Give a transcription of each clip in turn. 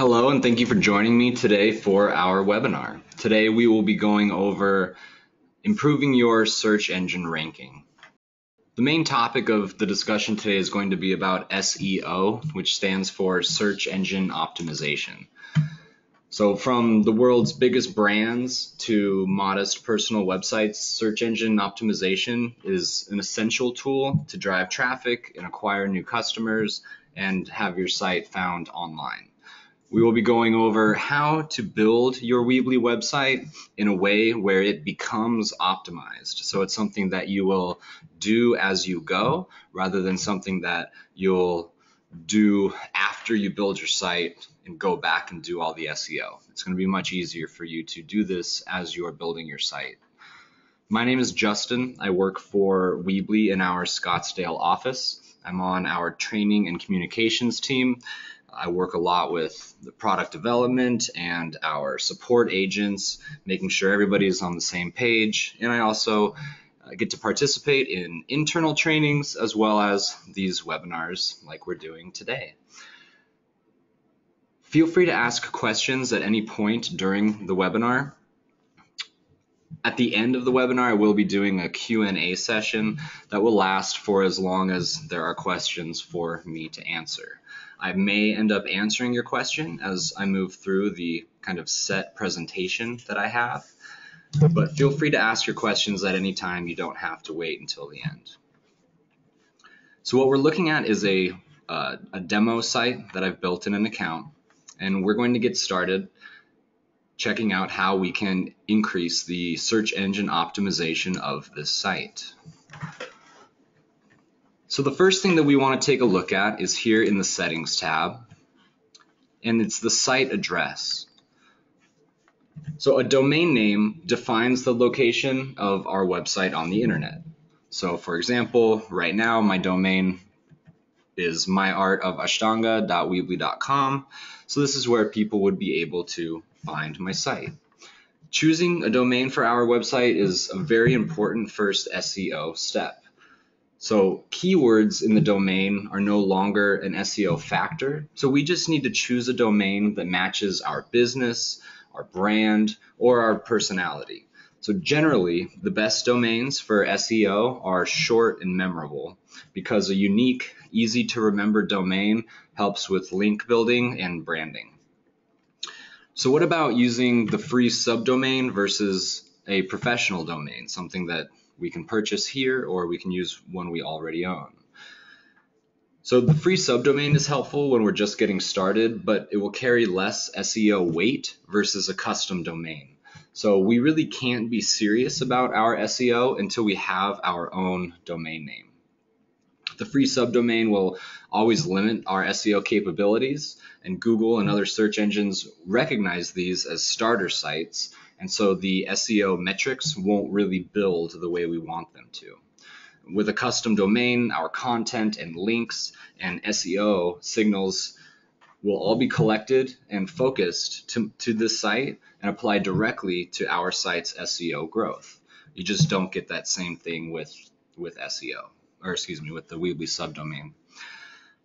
Hello, and thank you for joining me today for our webinar. Today we will be going over improving your search engine ranking. The main topic of the discussion today is going to be about SEO, which stands for Search Engine Optimization. So from the world's biggest brands to modest personal websites, search engine optimization is an essential tool to drive traffic and acquire new customers and have your site found online. We will be going over how to build your Weebly website in a way where it becomes optimized. So it's something that you will do as you go rather than something that you'll do after you build your site and go back and do all the SEO. It's going to be much easier for you to do this as you are building your site. My name is Justin. I work for Weebly in our Scottsdale office. I'm on our training and communications team I work a lot with the product development and our support agents, making sure everybody is on the same page. And I also uh, get to participate in internal trainings as well as these webinars like we're doing today. Feel free to ask questions at any point during the webinar. At the end of the webinar, I will be doing a Q&A session that will last for as long as there are questions for me to answer. I may end up answering your question as I move through the kind of set presentation that I have, but feel free to ask your questions at any time. You don't have to wait until the end. So what we're looking at is a, uh, a demo site that I've built in an account, and we're going to get started checking out how we can increase the search engine optimization of this site. So the first thing that we want to take a look at is here in the settings tab, and it's the site address. So a domain name defines the location of our website on the internet. So for example, right now my domain is myartofashtanga.weebly.com. So this is where people would be able to find my site. Choosing a domain for our website is a very important first SEO step. So keywords in the domain are no longer an SEO factor. So we just need to choose a domain that matches our business, our brand, or our personality. So generally, the best domains for SEO are short and memorable because a unique, easy to remember domain helps with link building and branding. So what about using the free subdomain versus a professional domain, something that we can purchase here or we can use one we already own. So the free subdomain is helpful when we're just getting started, but it will carry less SEO weight versus a custom domain. So we really can't be serious about our SEO until we have our own domain name. The free subdomain will always limit our SEO capabilities, and Google and other search engines recognize these as starter sites and so the SEO metrics won't really build the way we want them to. With a custom domain, our content and links and SEO signals will all be collected and focused to, to this site and applied directly to our site's SEO growth. You just don't get that same thing with, with SEO, or excuse me, with the Weebly subdomain.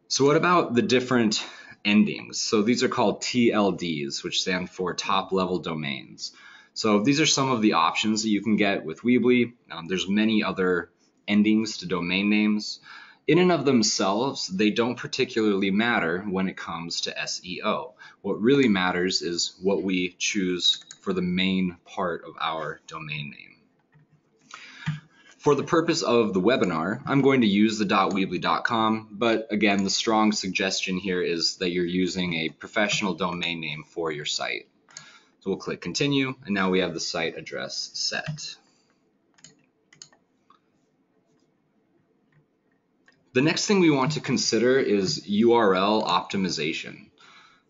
So what about the different endings? So these are called TLDs, which stand for top level domains. So these are some of the options that you can get with Weebly. Um, there's many other endings to domain names. In and of themselves, they don't particularly matter when it comes to SEO. What really matters is what we choose for the main part of our domain name. For the purpose of the webinar, I'm going to use the .weebly.com, but again, the strong suggestion here is that you're using a professional domain name for your site. So we'll click continue and now we have the site address set. The next thing we want to consider is URL optimization.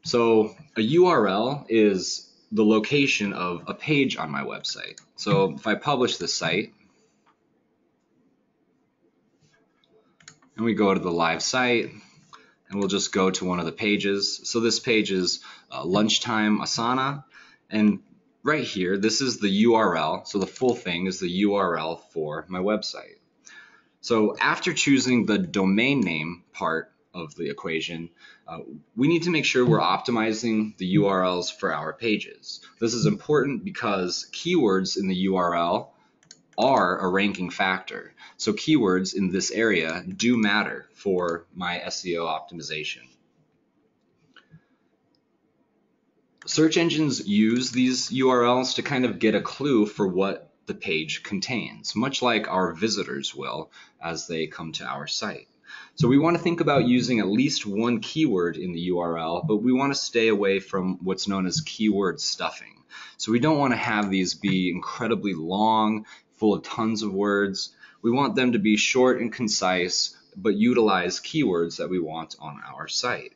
So a URL is the location of a page on my website. So if I publish this site, and we go to the live site, and we'll just go to one of the pages. So this page is uh, lunchtime Asana, and right here, this is the URL. So the full thing is the URL for my website. So after choosing the domain name part of the equation, uh, we need to make sure we're optimizing the URLs for our pages. This is important because keywords in the URL are a ranking factor. So keywords in this area do matter for my SEO optimization. Search engines use these URLs to kind of get a clue for what the page contains, much like our visitors will as they come to our site. So we want to think about using at least one keyword in the URL, but we want to stay away from what's known as keyword stuffing. So we don't want to have these be incredibly long, full of tons of words. We want them to be short and concise, but utilize keywords that we want on our site.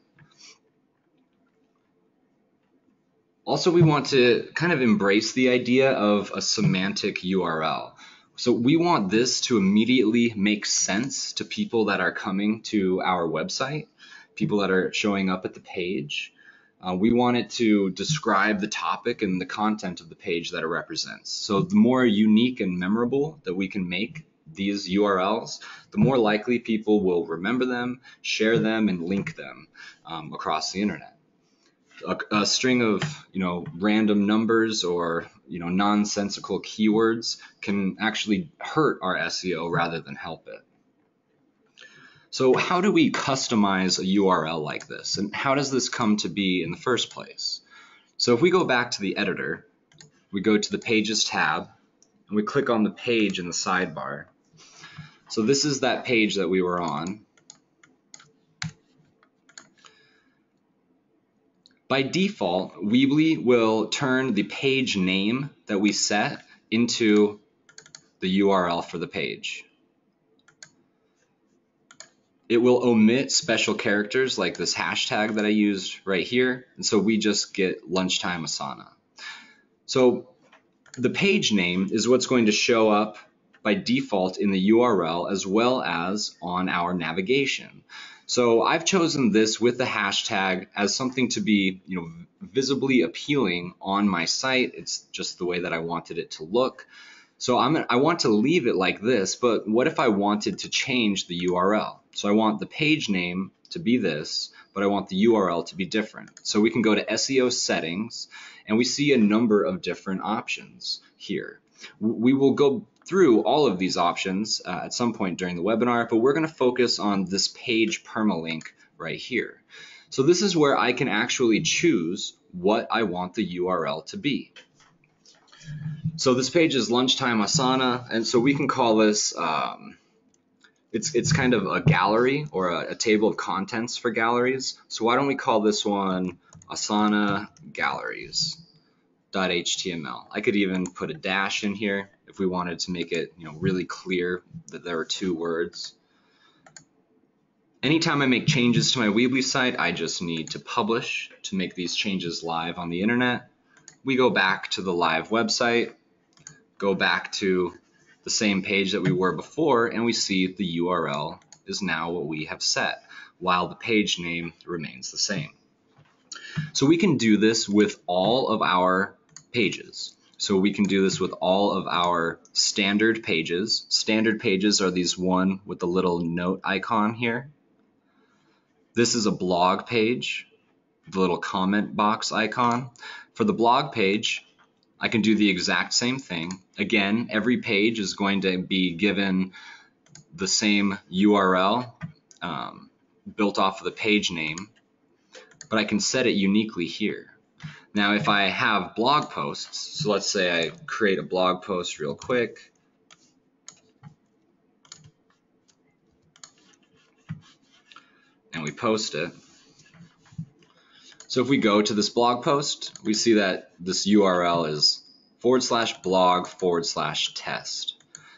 Also, we want to kind of embrace the idea of a semantic URL. So we want this to immediately make sense to people that are coming to our website, people that are showing up at the page. Uh, we want it to describe the topic and the content of the page that it represents. So the more unique and memorable that we can make these URLs, the more likely people will remember them, share them, and link them um, across the internet a, a, string of you know random numbers or you know nonsensical keywords can actually hurt our SEO rather than help it. So how do we customize a URL like this and how does this come to be in the first place? So if we go back to the editor, we go to the Pages tab and we click on the page in the sidebar. So this is that page that we were on By default, Weebly will turn the page name that we set into the URL for the page. It will omit special characters like this hashtag that I used right here, and so we just get lunchtime Asana. So the page name is what's going to show up by default in the URL as well as on our navigation. So I've chosen this with the hashtag as something to be, you know, visibly appealing on my site. It's just the way that I wanted it to look. So I'm I want to leave it like this, but what if I wanted to change the URL? So I want the page name to be this, but I want the URL to be different. So we can go to SEO settings and we see a number of different options here. We will go through all of these options uh, at some point during the webinar, but we're going to focus on this page permalink right here. So this is where I can actually choose what I want the URL to be. So this page is lunchtime Asana, and so we can call this, um, it's, it's kind of a gallery or a, a table of contents for galleries. So why don't we call this one Asana Galleries. .html. I could even put a dash in here if we wanted to make it you know really clear that there are two words. Anytime I make changes to my Weebly site, I just need to publish to make these changes live on the internet. We go back to the live website, go back to the same page that we were before, and we see the URL is now what we have set, while the page name remains the same. So we can do this with all of our pages. So we can do this with all of our standard pages. Standard pages are these one with the little note icon here. This is a blog page, the little comment box icon. For the blog page, I can do the exact same thing. Again, every page is going to be given the same URL um, built off of the page name, but I can set it uniquely here. Now, if I have blog posts, so let's say I create a blog post real quick. And we post it. So if we go to this blog post, we see that this URL is forward slash blog forward slash test.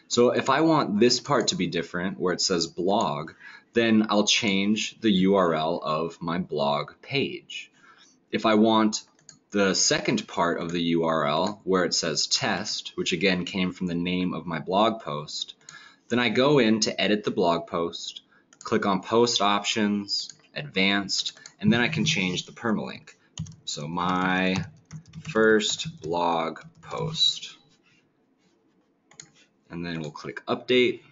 So if I want this part to be different, where it says blog, then I'll change the URL of my blog page. If I want the second part of the URL where it says test, which again came from the name of my blog post, then I go in to edit the blog post, click on post options, advanced, and then I can change the permalink. So my first blog post. And then we'll click update.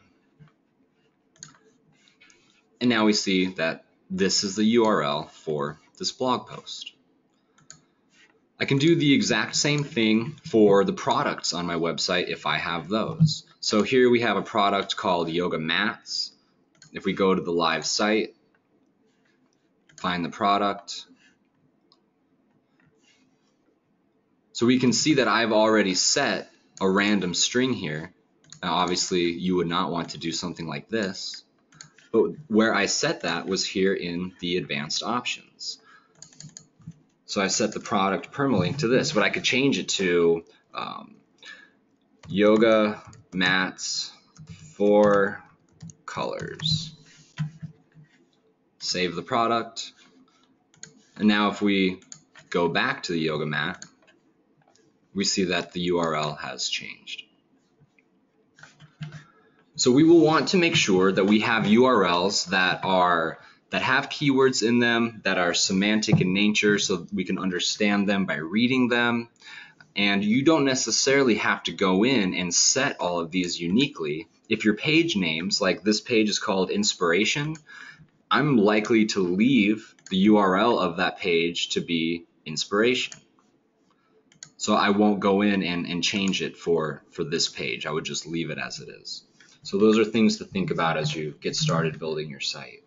And now we see that this is the URL for this blog post. I can do the exact same thing for the products on my website if I have those. So here we have a product called Yoga Mats. If we go to the live site, find the product, so we can see that I've already set a random string here. Now obviously you would not want to do something like this, but where I set that was here in the advanced options. So I set the product permalink to this, but I could change it to um, yoga mats for colors. Save the product. And now if we go back to the yoga mat, we see that the URL has changed. So we will want to make sure that we have URLs that are that have keywords in them that are semantic in nature so we can understand them by reading them. And you don't necessarily have to go in and set all of these uniquely. If your page names, like this page is called inspiration, I'm likely to leave the URL of that page to be inspiration. So I won't go in and, and change it for, for this page. I would just leave it as it is. So those are things to think about as you get started building your site.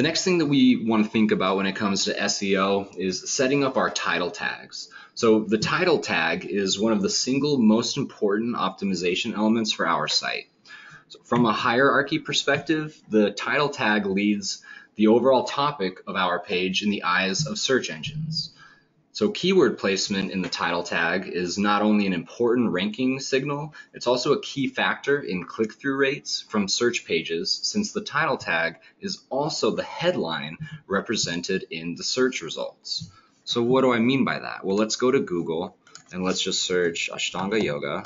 The next thing that we want to think about when it comes to SEO is setting up our title tags. So the title tag is one of the single most important optimization elements for our site. So from a hierarchy perspective, the title tag leads the overall topic of our page in the eyes of search engines. So keyword placement in the title tag is not only an important ranking signal, it's also a key factor in click-through rates from search pages since the title tag is also the headline represented in the search results. So what do I mean by that? Well, let's go to Google and let's just search Ashtanga Yoga.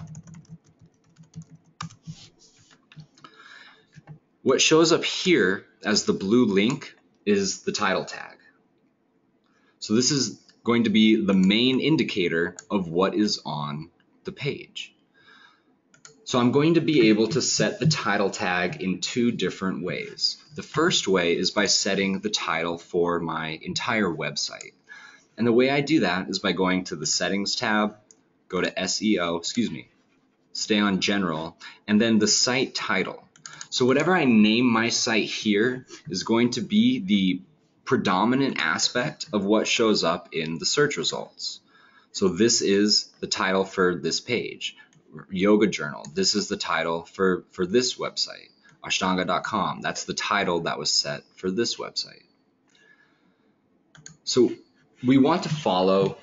What shows up here as the blue link is the title tag. So this is going to be the main indicator of what is on the page. So I'm going to be able to set the title tag in two different ways. The first way is by setting the title for my entire website. And the way I do that is by going to the settings tab, go to SEO, excuse me, stay on general, and then the site title. So whatever I name my site here is going to be the predominant aspect of what shows up in the search results. So this is the title for this page. Yoga Journal, this is the title for, for this website. Ashtanga.com, that's the title that was set for this website. So we want to follow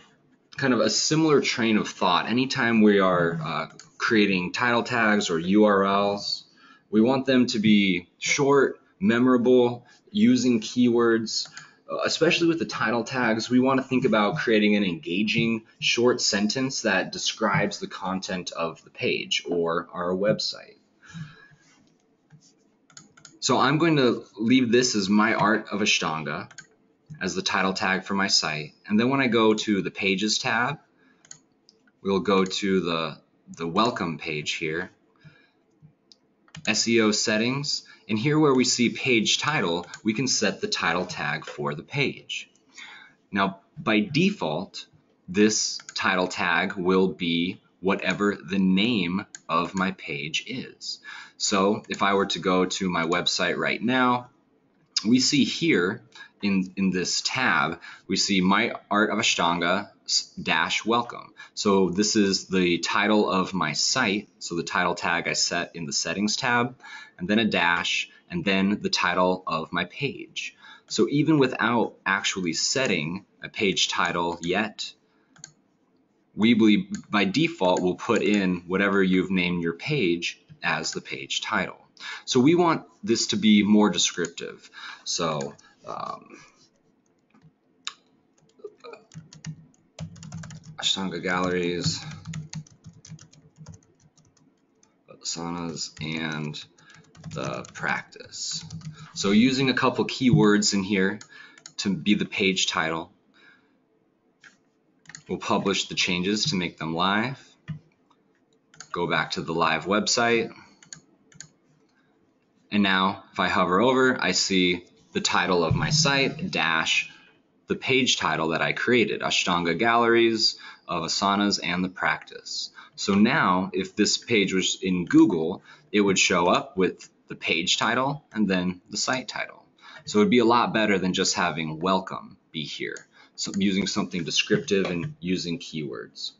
kind of a similar train of thought anytime we are uh, creating title tags or URLs. We want them to be short, memorable, using keywords, uh, especially with the title tags, we want to think about creating an engaging short sentence that describes the content of the page or our website. So I'm going to leave this as my art of Ashtanga as the title tag for my site. And then when I go to the pages tab, we'll go to the, the welcome page here, SEO settings, and here where we see page title, we can set the title tag for the page. Now, by default, this title tag will be whatever the name of my page is. So if I were to go to my website right now, we see here in, in this tab, we see My Art of Ashtanga dash welcome. So this is the title of my site. So the title tag I set in the settings tab and then a dash and then the title of my page. So even without actually setting a page title yet, Weebly by default will put in whatever you've named your page as the page title. So we want this to be more descriptive. So um, Ashtanga galleries, asanas, and the practice. So using a couple keywords in here to be the page title. We'll publish the changes to make them live. Go back to the live website. And now if I hover over, I see the title of my site dash the page title that I created, Ashtanga Galleries of Asanas and the Practice. So now if this page was in Google, it would show up with the page title and then the site title. So it would be a lot better than just having welcome be here. So using something descriptive and using keywords.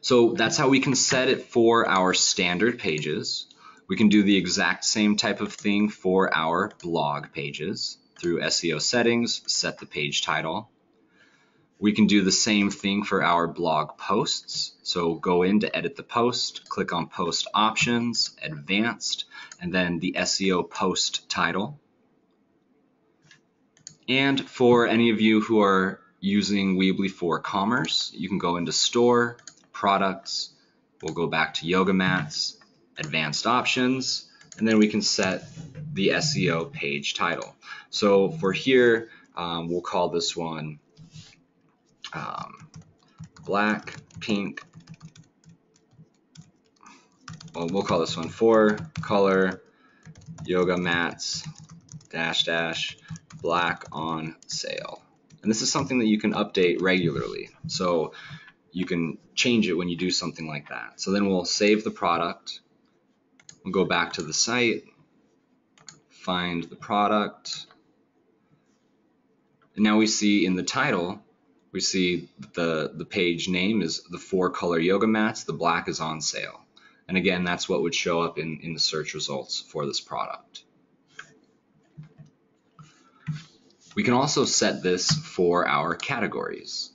So that's how we can set it for our standard pages. We can do the exact same type of thing for our blog pages through SEO settings, set the page title. We can do the same thing for our blog posts. So go in to edit the post, click on post options, advanced, and then the SEO post title. And for any of you who are using Weebly for commerce, you can go into store, products, we'll go back to yoga mats, advanced options, and then we can set the SEO page title. So for here, um, we'll call this one um, black, pink, well, we'll call this one four color yoga mats dash dash black on sale. And this is something that you can update regularly. So you can change it when you do something like that. So then we'll save the product. We'll go back to the site, find the product. And now we see in the title, we see the, the page name is the four color yoga mats, the black is on sale. And again, that's what would show up in, in the search results for this product. We can also set this for our categories.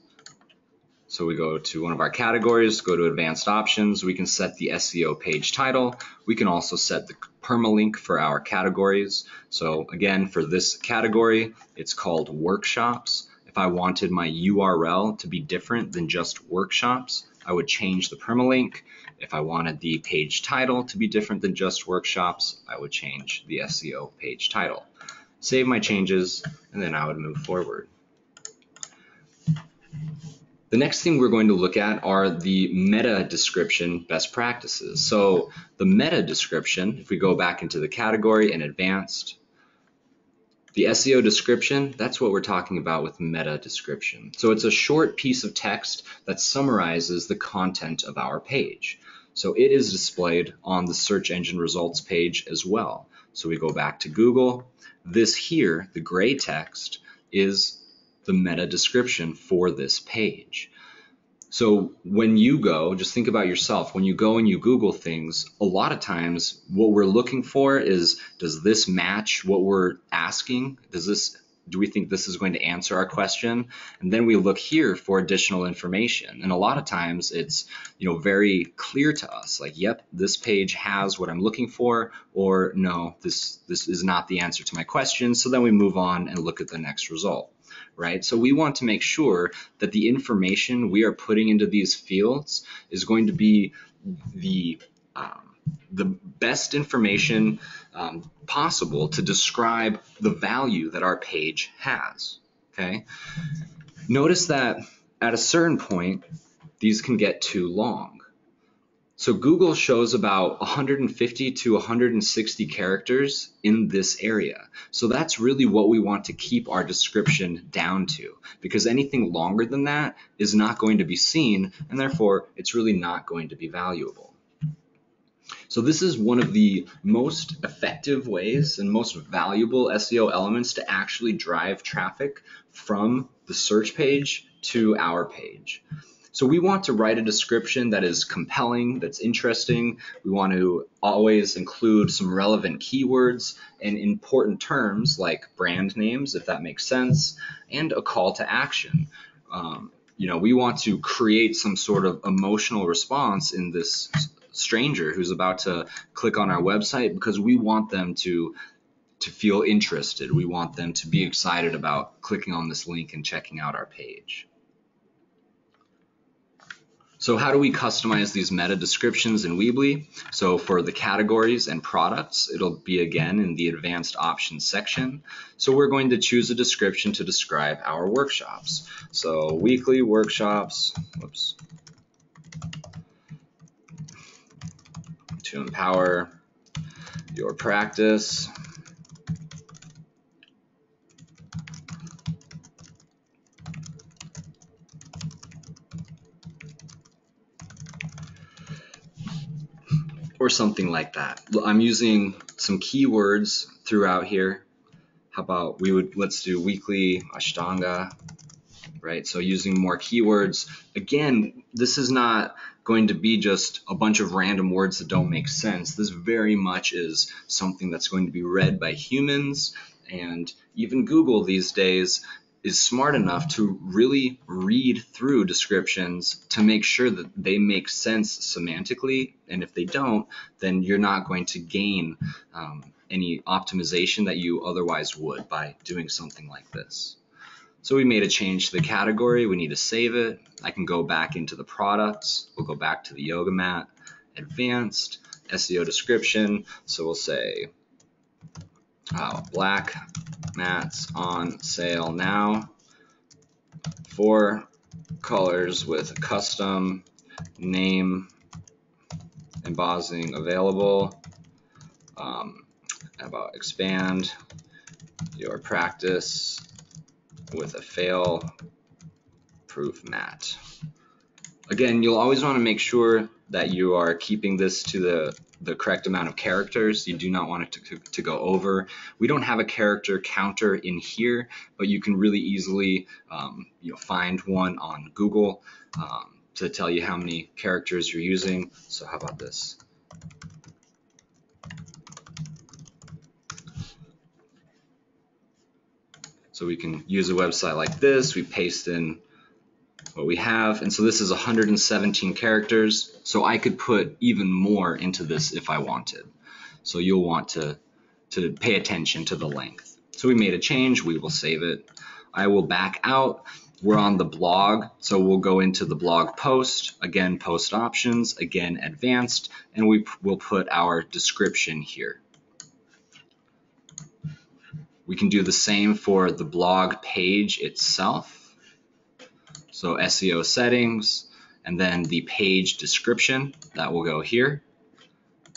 So we go to one of our categories, go to advanced options, we can set the SEO page title. We can also set the permalink for our categories. So again, for this category, it's called workshops. If I wanted my URL to be different than just workshops, I would change the permalink. If I wanted the page title to be different than just workshops, I would change the SEO page title. Save my changes, and then I would move forward. The next thing we're going to look at are the meta description best practices. So the meta description, if we go back into the category and advanced, the SEO description, that's what we're talking about with meta description. So it's a short piece of text that summarizes the content of our page. So it is displayed on the search engine results page as well. So we go back to Google. This here, the gray text, is the meta description for this page. So when you go, just think about yourself. When you go and you Google things, a lot of times what we're looking for is does this match what we're asking? Does this do we think this is going to answer our question? And then we look here for additional information. And a lot of times it's, you know, very clear to us like, yep, this page has what I'm looking for, or no, this this is not the answer to my question. So then we move on and look at the next result right? So we want to make sure that the information we are putting into these fields is going to be the um, the best information um, possible to describe the value that our page has. Okay. Notice that at a certain point, these can get too long. So Google shows about 150 to 160 characters in this area. So that's really what we want to keep our description down to because anything longer than that is not going to be seen and therefore it's really not going to be valuable. So this is one of the most effective ways and most valuable SEO elements to actually drive traffic from the search page to our page. So we want to write a description that is compelling, that's interesting. We want to always include some relevant keywords and important terms like brand names, if that makes sense, and a call to action. Um, you know, we want to create some sort of emotional response in this stranger who's about to click on our website because we want them to to feel interested. We want them to be excited about clicking on this link and checking out our page. So how do we customize these meta descriptions in Weebly? So for the categories and products, it'll be again in the advanced options section. So we're going to choose a description to describe our workshops. So weekly workshops, whoops, to empower your practice. Or something like that. I'm using some keywords throughout here. How about we would, let's do weekly Ashtanga, right? So using more keywords. Again, this is not going to be just a bunch of random words that don't make sense. This very much is something that's going to be read by humans and even Google these days is smart enough to really read through descriptions to make sure that they make sense semantically. And if they don't, then you're not going to gain um, any optimization that you otherwise would by doing something like this. So we made a change to the category. We need to save it. I can go back into the products. We'll go back to the yoga mat, advanced, SEO description. So we'll say uh, black mats on sale now. Four colors with custom name embossing available. Um, about expand your practice with a fail proof mat. Again, you'll always want to make sure that you are keeping this to the, the correct amount of characters. You do not want it to, to, to go over. We don't have a character counter in here, but you can really easily um, you know, find one on Google um, to tell you how many characters you're using. So how about this? So we can use a website like this, we paste in what we have, and so this is 117 characters, so I could put even more into this if I wanted. So you'll want to, to pay attention to the length. So we made a change, we will save it. I will back out. We're on the blog, so we'll go into the blog post, again post options, again advanced, and we will put our description here. We can do the same for the blog page itself. So SEO settings, and then the page description, that will go here.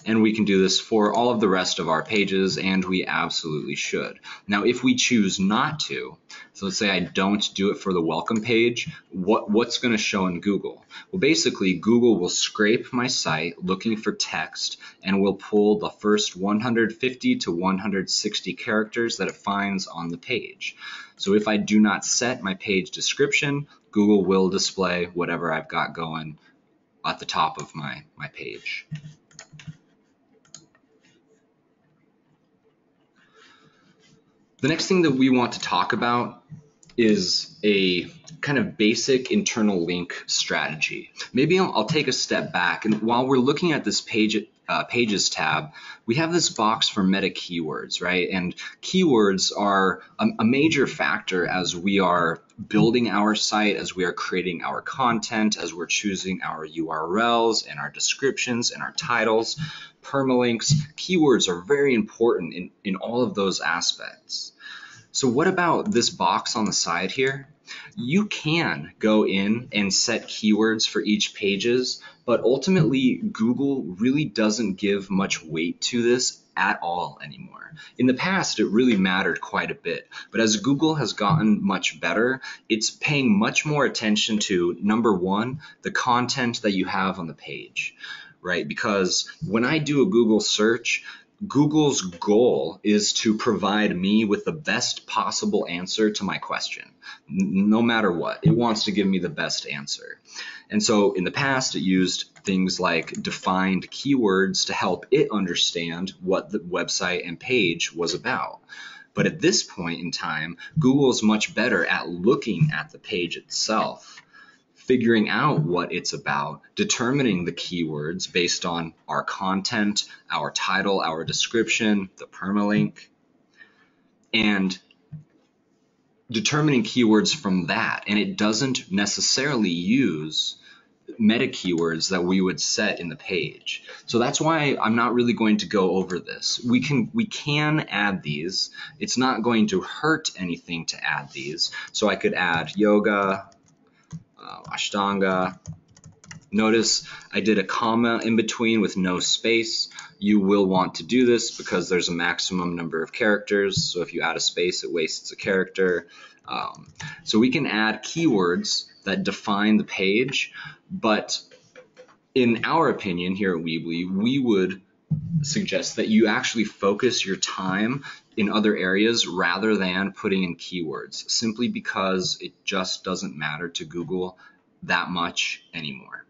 And we can do this for all of the rest of our pages, and we absolutely should. Now, if we choose not to, so let's say I don't do it for the welcome page, what, what's going to show in Google? Well, basically, Google will scrape my site looking for text and will pull the first 150 to 160 characters that it finds on the page. So if I do not set my page description, Google will display whatever I've got going at the top of my, my page. The next thing that we want to talk about is a kind of basic internal link strategy. Maybe I'll, I'll take a step back and while we're looking at this page uh, pages tab, we have this box for meta keywords, right? And keywords are a, a major factor as we are building our site, as we are creating our content, as we're choosing our URLs and our descriptions and our titles permalinks, keywords are very important in, in all of those aspects. So what about this box on the side here? You can go in and set keywords for each pages, but ultimately Google really doesn't give much weight to this at all anymore. In the past, it really mattered quite a bit, but as Google has gotten much better, it's paying much more attention to number one, the content that you have on the page right? Because when I do a Google search, Google's goal is to provide me with the best possible answer to my question, no matter what. It wants to give me the best answer. And so in the past, it used things like defined keywords to help it understand what the website and page was about. But at this point in time, Google is much better at looking at the page itself figuring out what it's about, determining the keywords based on our content, our title, our description, the permalink, and determining keywords from that. And it doesn't necessarily use meta keywords that we would set in the page. So that's why I'm not really going to go over this. We can we can add these. It's not going to hurt anything to add these. So I could add yoga, uh, Ashtanga, Notice I did a comma in between with no space. You will want to do this because there's a maximum number of characters. So if you add a space, it wastes a character. Um, so we can add keywords that define the page, but in our opinion here at Weebly, we would suggest that you actually focus your time in other areas rather than putting in keywords, simply because it just doesn't matter to Google that much anymore.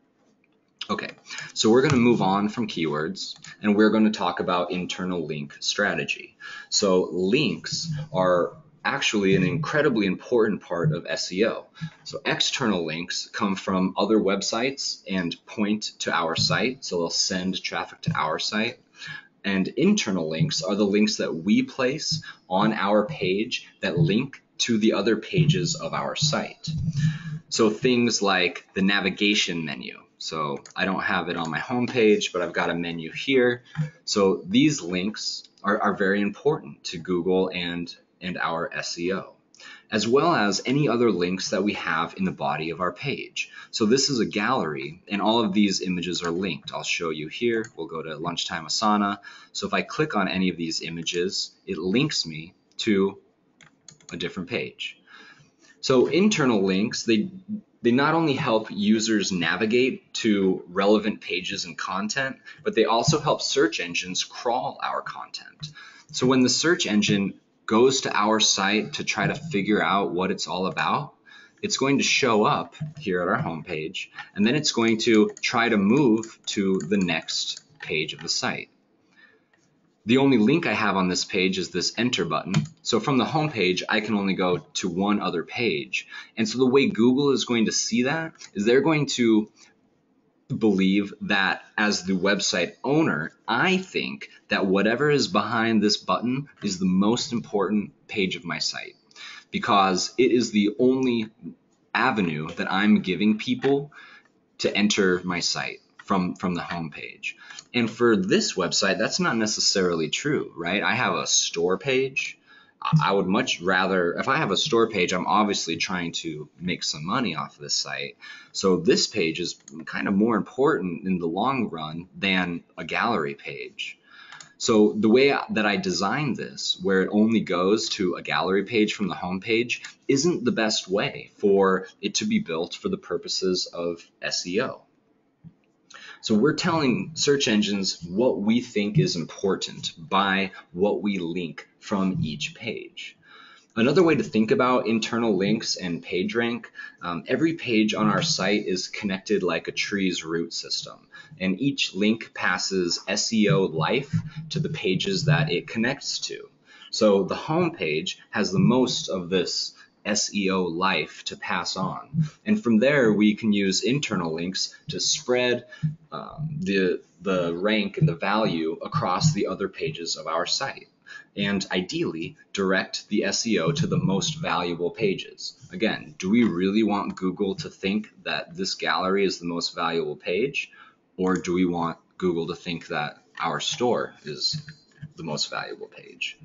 Okay, so we're going to move on from keywords and we're going to talk about internal link strategy. So links are actually an incredibly important part of SEO. So external links come from other websites and point to our site, so they'll send traffic to our site. And internal links are the links that we place on our page that link to the other pages of our site. So things like the navigation menu. So I don't have it on my home page, but I've got a menu here. So these links are, are very important to Google and, and our SEO, as well as any other links that we have in the body of our page. So this is a gallery and all of these images are linked. I'll show you here. We'll go to Lunchtime Asana. So if I click on any of these images, it links me to a different page. So internal links, they they not only help users navigate to relevant pages and content, but they also help search engines crawl our content. So when the search engine goes to our site to try to figure out what it's all about, it's going to show up here at our homepage, and then it's going to try to move to the next page of the site. The only link I have on this page is this enter button. So from the home page, I can only go to one other page. And so the way Google is going to see that is they're going to believe that as the website owner, I think that whatever is behind this button is the most important page of my site because it is the only avenue that I'm giving people to enter my site from, from the home page. And for this website, that's not necessarily true, right? I have a store page. I would much rather, if I have a store page, I'm obviously trying to make some money off of this site. So this page is kind of more important in the long run than a gallery page. So the way that I designed this, where it only goes to a gallery page from the home page, isn't the best way for it to be built for the purposes of SEO. So we're telling search engines what we think is important by what we link from each page. Another way to think about internal links and PageRank, um, every page on our site is connected like a tree's root system, and each link passes SEO life to the pages that it connects to. So the home page has the most of this SEO life to pass on. And from there, we can use internal links to spread um, the, the rank and the value across the other pages of our site. And ideally, direct the SEO to the most valuable pages. Again, do we really want Google to think that this gallery is the most valuable page? Or do we want Google to think that our store is the most valuable page?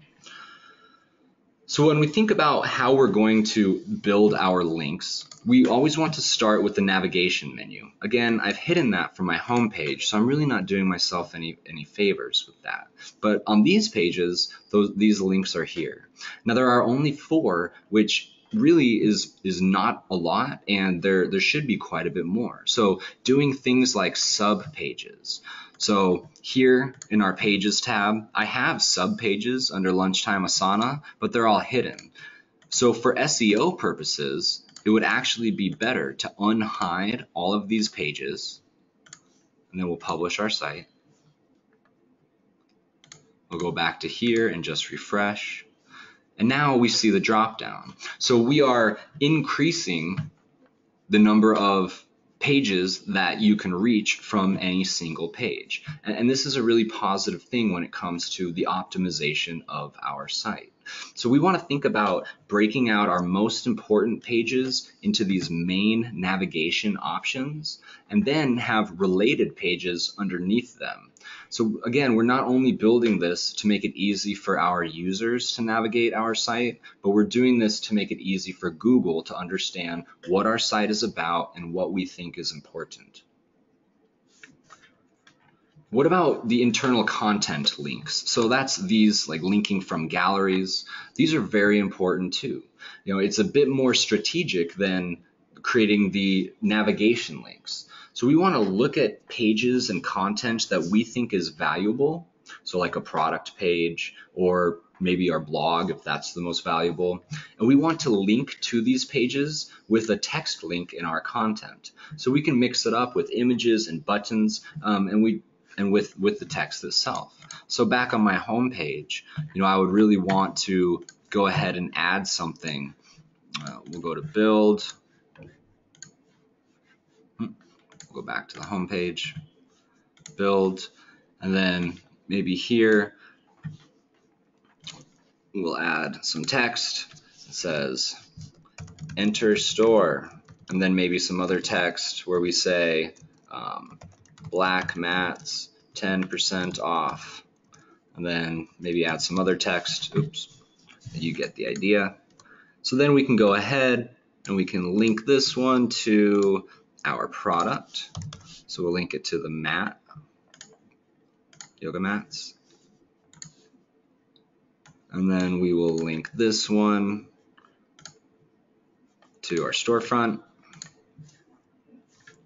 So when we think about how we're going to build our links, we always want to start with the navigation menu. Again, I've hidden that from my home page, so I'm really not doing myself any, any favors with that. But on these pages, those, these links are here. Now there are only four, which really is is not a lot and there there should be quite a bit more so doing things like sub pages so here in our pages tab, I have sub pages under lunchtime Asana, but they're all hidden. So for SEO purposes, it would actually be better to unhide all of these pages and then we'll publish our site. We'll go back to here and just refresh. And now we see the drop down. So we are increasing the number of pages that you can reach from any single page. And, and, this is a really positive thing when it comes to the optimization of our site. So we want to think about breaking out our most important pages into these main navigation options and then have related pages underneath them. So again, we're not only building this to make it easy for our users to navigate our site, but we're doing this to make it easy for Google to understand what our site is about and what we think is important. What about the internal content links? So that's these like linking from galleries. These are very important too. You know, it's a bit more strategic than creating the navigation links. So we want to look at pages and content that we think is valuable. So like a product page or maybe our blog if that's the most valuable. And we want to link to these pages with a text link in our content. So we can mix it up with images and buttons um, and we and with, with the text itself. So back on my home page, you know, I would really want to go ahead and add something. Uh, we'll go to build. Go back to the home page, build, and then maybe here we'll add some text. It says enter store, and then maybe some other text where we say um, black mats 10% off. And then maybe add some other text. Oops, you get the idea. So then we can go ahead and we can link this one to our product. So we'll link it to the mat, yoga mats. And then we will link this one to our storefront.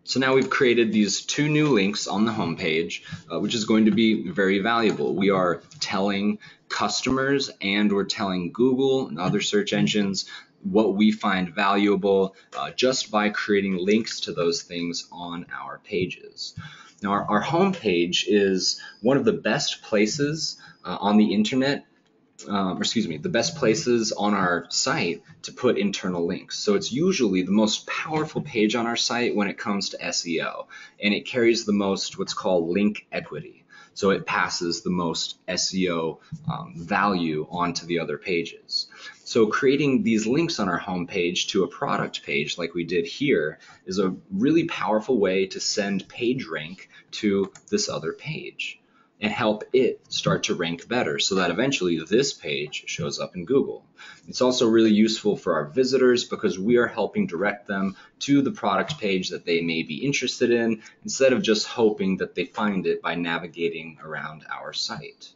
So now we've created these two new links on the homepage, uh, which is going to be very valuable. We are telling customers and we're telling Google and other search engines what we find valuable uh, just by creating links to those things on our pages. Now, our, our homepage is one of the best places uh, on the internet um, excuse me, the best places on our site to put internal links. So it's usually the most powerful page on our site when it comes to SEO, and it carries the most what's called link equity. So it passes the most SEO um, value onto the other pages. So creating these links on our homepage to a product page like we did here is a really powerful way to send PageRank to this other page and help it start to rank better so that eventually this page shows up in Google. It's also really useful for our visitors because we are helping direct them to the product page that they may be interested in instead of just hoping that they find it by navigating around our site.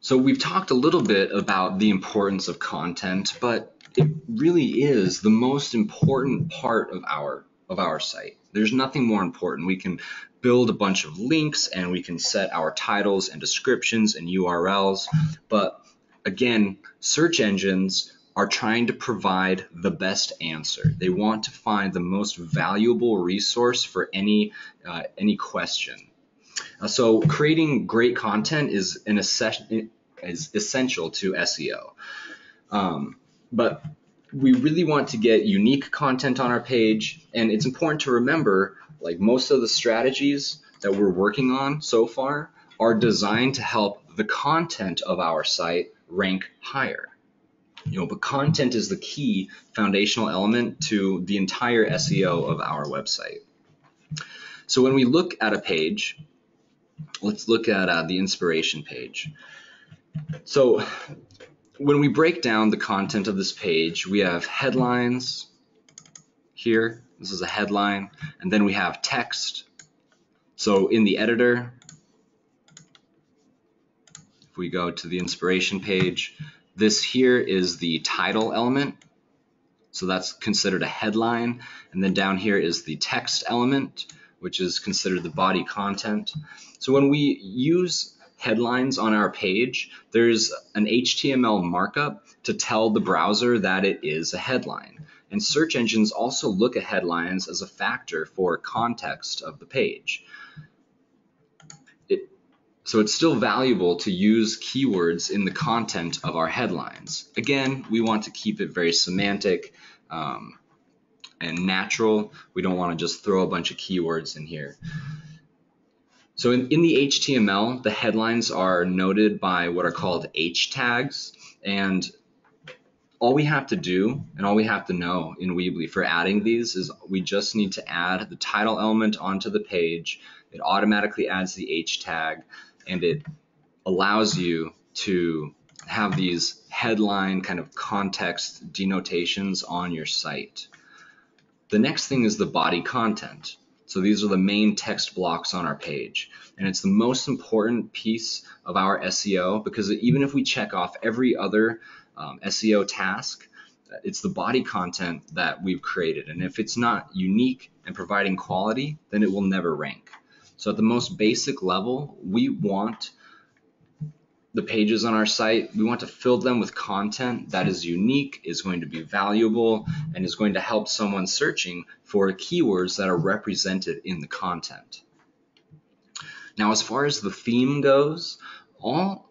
So we've talked a little bit about the importance of content, but it really is the most important part of our of our site. There's nothing more important. We can build a bunch of links and we can set our titles and descriptions and URLs. But again, search engines are trying to provide the best answer. They want to find the most valuable resource for any uh, any question. Uh, so creating great content is an is essential to SEO. Um, but we really want to get unique content on our page and it's important to remember like most of the strategies that we're working on so far are designed to help the content of our site rank higher you know but content is the key foundational element to the entire SEO of our website so when we look at a page let's look at uh, the inspiration page so when we break down the content of this page, we have headlines here. This is a headline. And then we have text. So in the editor, if we go to the inspiration page, this here is the title element. So that's considered a headline. And then down here is the text element, which is considered the body content. So when we use headlines on our page, there's an HTML markup to tell the browser that it is a headline. And search engines also look at headlines as a factor for context of the page. It, so it's still valuable to use keywords in the content of our headlines. Again, we want to keep it very semantic um, and natural. We don't want to just throw a bunch of keywords in here. So in, in the HTML, the headlines are noted by what are called H tags. And all we have to do and all we have to know in Weebly for adding these is we just need to add the title element onto the page. It automatically adds the H tag and it allows you to have these headline kind of context denotations on your site. The next thing is the body content. So these are the main text blocks on our page. And it's the most important piece of our SEO because even if we check off every other um, SEO task, it's the body content that we've created. And if it's not unique and providing quality, then it will never rank. So at the most basic level, we want the pages on our site, we want to fill them with content that is unique, is going to be valuable, and is going to help someone searching for keywords that are represented in the content. Now, as far as the theme goes, all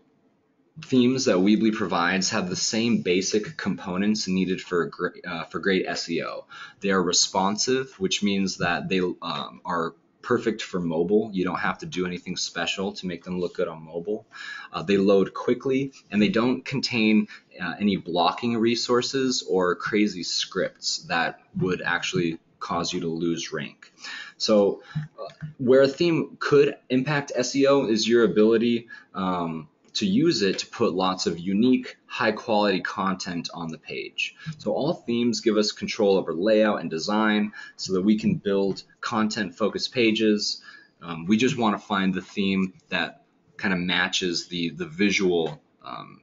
themes that Weebly provides have the same basic components needed for, uh, for great SEO. They are responsive, which means that they um, are perfect for mobile. You don't have to do anything special to make them look good on mobile. Uh, they load quickly and they don't contain uh, any blocking resources or crazy scripts that would actually cause you to lose rank. So, uh, where a theme could impact SEO is your ability um, to use it to put lots of unique, high quality content on the page. So all themes give us control over layout and design so that we can build content focused pages. Um, we just want to find the theme that kind of matches the, the visual um,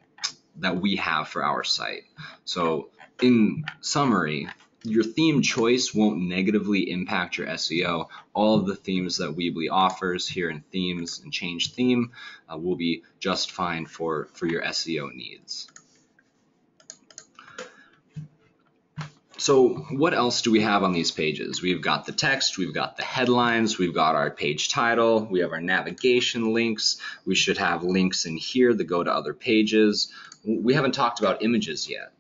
that we have for our site. So in summary, your theme choice won't negatively impact your SEO. All of the themes that Weebly offers here in themes and change theme uh, will be just fine for, for your SEO needs. So what else do we have on these pages? We've got the text, we've got the headlines, we've got our page title, we have our navigation links, we should have links in here that go to other pages. We haven't talked about images yet.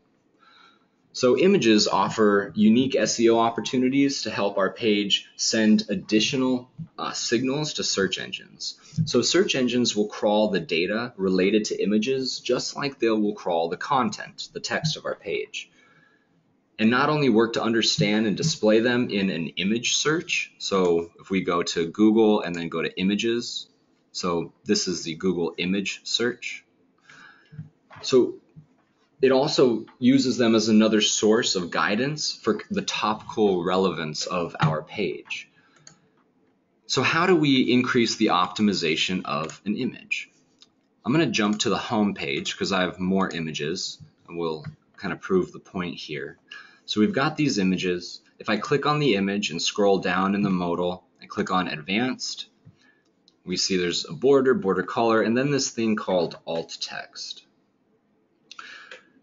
So images offer unique SEO opportunities to help our page send additional uh, signals to search engines. So search engines will crawl the data related to images just like they will crawl the content, the text of our page. And not only work to understand and display them in an image search. So if we go to Google and then go to images, so this is the Google image search. So it also uses them as another source of guidance for the topical relevance of our page. So how do we increase the optimization of an image? I'm going to jump to the home page because I have more images and we'll kind of prove the point here. So we've got these images. If I click on the image and scroll down in the modal and click on advanced, we see there's a border, border color, and then this thing called alt text.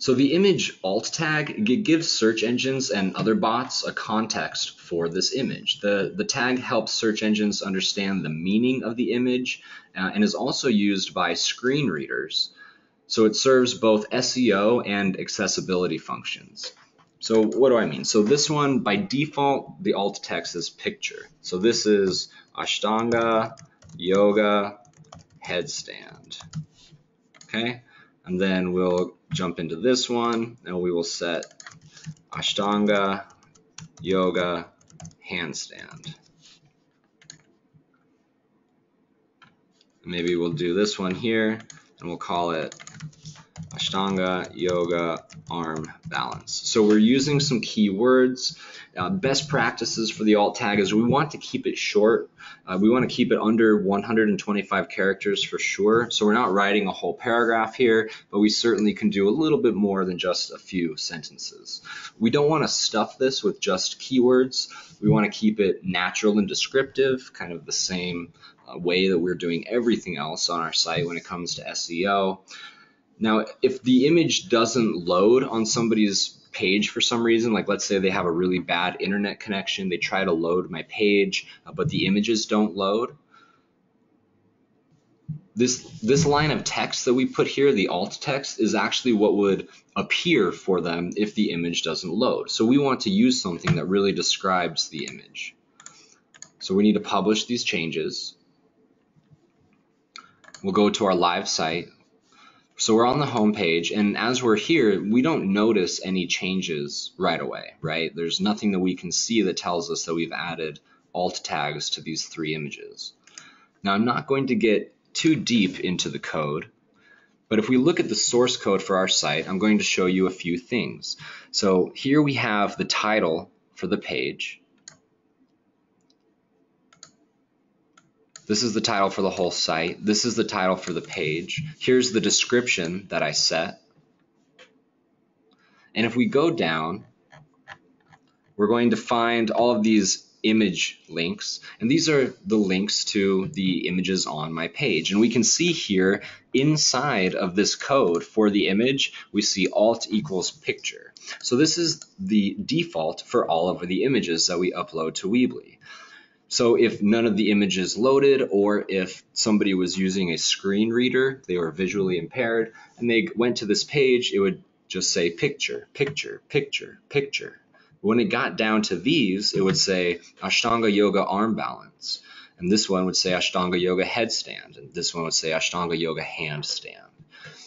So the image alt tag gives search engines and other bots a context for this image. The, the tag helps search engines understand the meaning of the image uh, and is also used by screen readers. So it serves both SEO and accessibility functions. So what do I mean? So this one, by default, the alt text is picture. So this is Ashtanga Yoga Headstand. Okay, and then we'll jump into this one and we will set Ashtanga Yoga Handstand. Maybe we'll do this one here and we'll call it Ashtanga Yoga Arm Balance. So we're using some keywords. Uh, best practices for the alt tag is we want to keep it short. Uh, we want to keep it under 125 characters for sure. So we're not writing a whole paragraph here, but we certainly can do a little bit more than just a few sentences. We don't want to stuff this with just keywords. We want to keep it natural and descriptive, kind of the same uh, way that we're doing everything else on our site when it comes to SEO. Now, if the image doesn't load on somebody's page for some reason, like let's say they have a really bad internet connection, they try to load my page, uh, but the images don't load, this this line of text that we put here, the alt text, is actually what would appear for them if the image doesn't load. So we want to use something that really describes the image. So we need to publish these changes. We'll go to our live site. So we're on the home page, and as we're here, we don't notice any changes right away, right? There's nothing that we can see that tells us that we've added alt tags to these three images. Now I'm not going to get too deep into the code, but if we look at the source code for our site, I'm going to show you a few things. So here we have the title for the page, This is the title for the whole site. This is the title for the page. Here's the description that I set. And if we go down, we're going to find all of these image links. And these are the links to the images on my page. And we can see here inside of this code for the image, we see alt equals picture. So this is the default for all of the images that we upload to Weebly. So if none of the images loaded or if somebody was using a screen reader, they were visually impaired, and they went to this page, it would just say picture, picture, picture, picture. When it got down to these, it would say Ashtanga Yoga arm balance. And this one would say Ashtanga Yoga headstand. And this one would say Ashtanga Yoga handstand.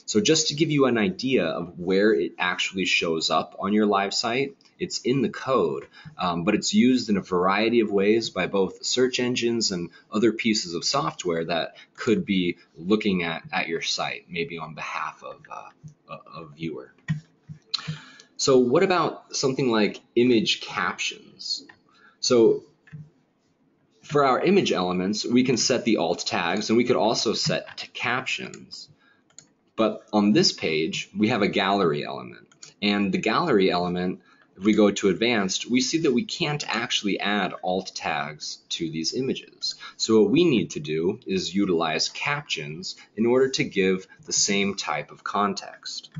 So just to give you an idea of where it actually shows up on your live site, it's in the code, um, but it's used in a variety of ways by both search engines and other pieces of software that could be looking at, at your site, maybe on behalf of uh, a, viewer. So what about something like image captions? So for our image elements, we can set the alt tags and we could also set captions. But on this page, we have a gallery element. And the gallery element, if we go to advanced, we see that we can't actually add alt tags to these images. So what we need to do is utilize captions in order to give the same type of context.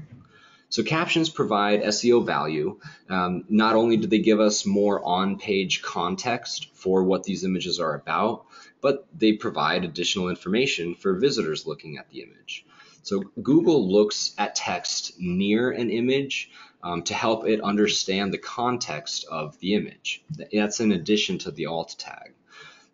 So captions provide SEO value. Um, not only do they give us more on-page context for what these images are about, but they provide additional information for visitors looking at the image. So Google looks at text near an image um, to help it understand the context of the image. That's in addition to the alt tag.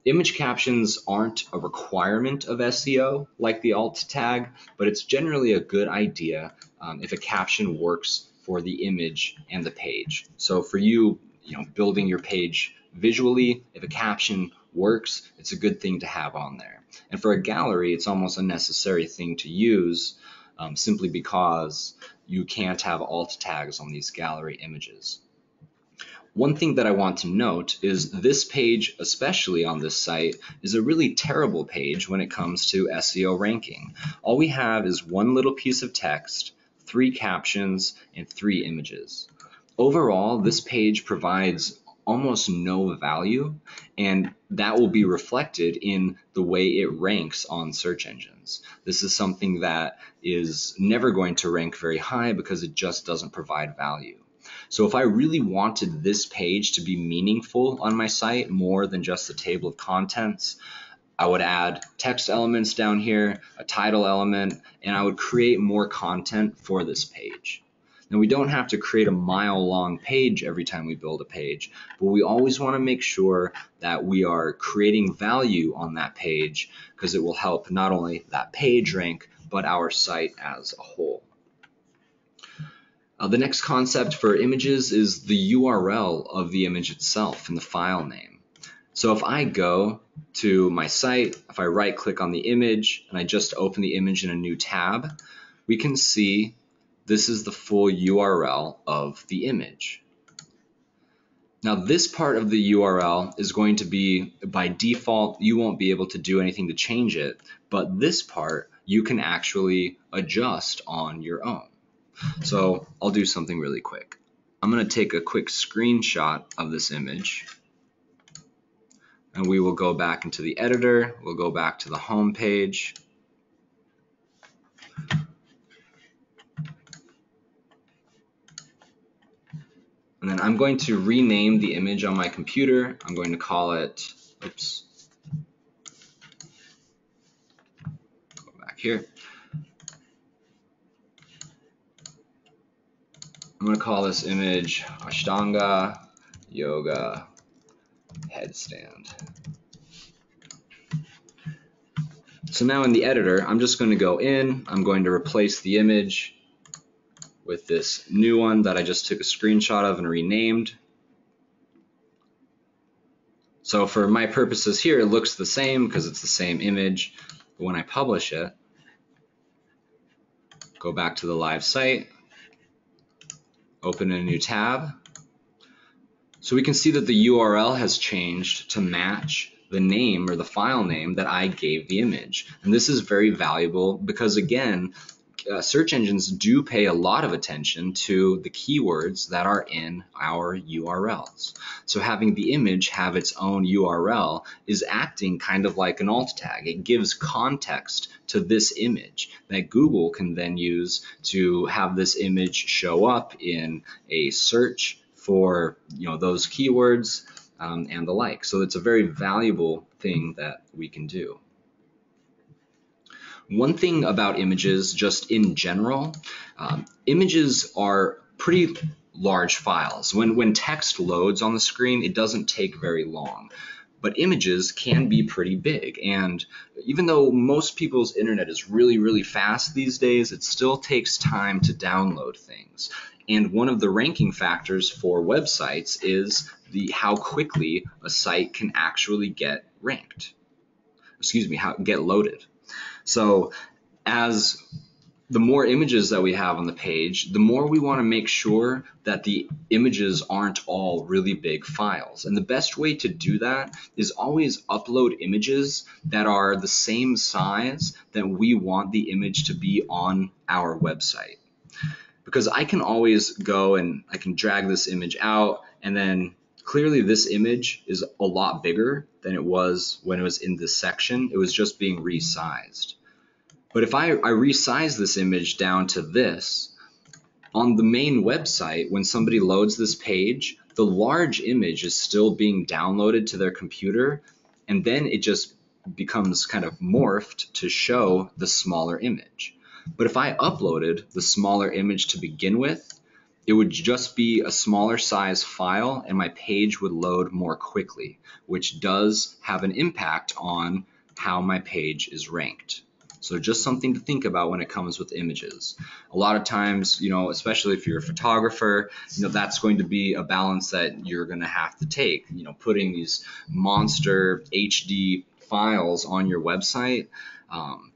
Image captions aren't a requirement of SEO like the alt tag, but it's generally a good idea um, if a caption works for the image and the page. So for you, you know, building your page visually, if a caption works, it's a good thing to have on there. And for a gallery, it's almost a necessary thing to use um, simply because you can't have alt tags on these gallery images. One thing that I want to note is this page, especially on this site, is a really terrible page when it comes to SEO ranking. All we have is one little piece of text, three captions, and three images. Overall, this page provides almost no value, and that will be reflected in the way it ranks on search engines. This is something that is never going to rank very high because it just doesn't provide value. So if I really wanted this page to be meaningful on my site more than just a table of contents, I would add text elements down here, a title element, and I would create more content for this page. Now we don't have to create a mile long page every time we build a page, but we always want to make sure that we are creating value on that page because it will help not only that page rank, but our site as a whole. Uh, the next concept for images is the URL of the image itself and the file name. So if I go to my site, if I right click on the image and I just open the image in a new tab, we can see this is the full URL of the image. Now this part of the URL is going to be by default, you won't be able to do anything to change it, but this part you can actually adjust on your own. So I'll do something really quick. I'm going to take a quick screenshot of this image and we will go back into the editor. We'll go back to the home page. And then I'm going to rename the image on my computer. I'm going to call it, oops, go back here. I'm going to call this image Ashtanga Yoga Headstand. So now in the editor, I'm just going to go in, I'm going to replace the image with this new one that I just took a screenshot of and renamed. So for my purposes here, it looks the same because it's the same image. But when I publish it, go back to the live site, open a new tab. So we can see that the URL has changed to match the name or the file name that I gave the image. And this is very valuable because again, uh, search engines do pay a lot of attention to the keywords that are in our URLs. So having the image have its own URL is acting kind of like an alt tag. It gives context to this image that Google can then use to have this image show up in a search for you know those keywords um, and the like. So it's a very valuable thing that we can do. One thing about images, just in general, um, images are pretty large files. When, when text loads on the screen, it doesn't take very long. But images can be pretty big. And even though most people's internet is really, really fast these days, it still takes time to download things. And one of the ranking factors for websites is the how quickly a site can actually get ranked. Excuse me, how get loaded. So as the more images that we have on the page, the more we want to make sure that the images aren't all really big files. And the best way to do that is always upload images that are the same size that we want the image to be on our website. Because I can always go and I can drag this image out and then clearly this image is a lot bigger than it was when it was in this section. It was just being resized. But if I, I resize this image down to this, on the main website, when somebody loads this page, the large image is still being downloaded to their computer, and then it just becomes kind of morphed to show the smaller image. But if I uploaded the smaller image to begin with, it would just be a smaller size file and my page would load more quickly, which does have an impact on how my page is ranked. So just something to think about when it comes with images. A lot of times, you know, especially if you're a photographer, you know, that's going to be a balance that you're going to have to take. You know, putting these monster HD files on your website. Um,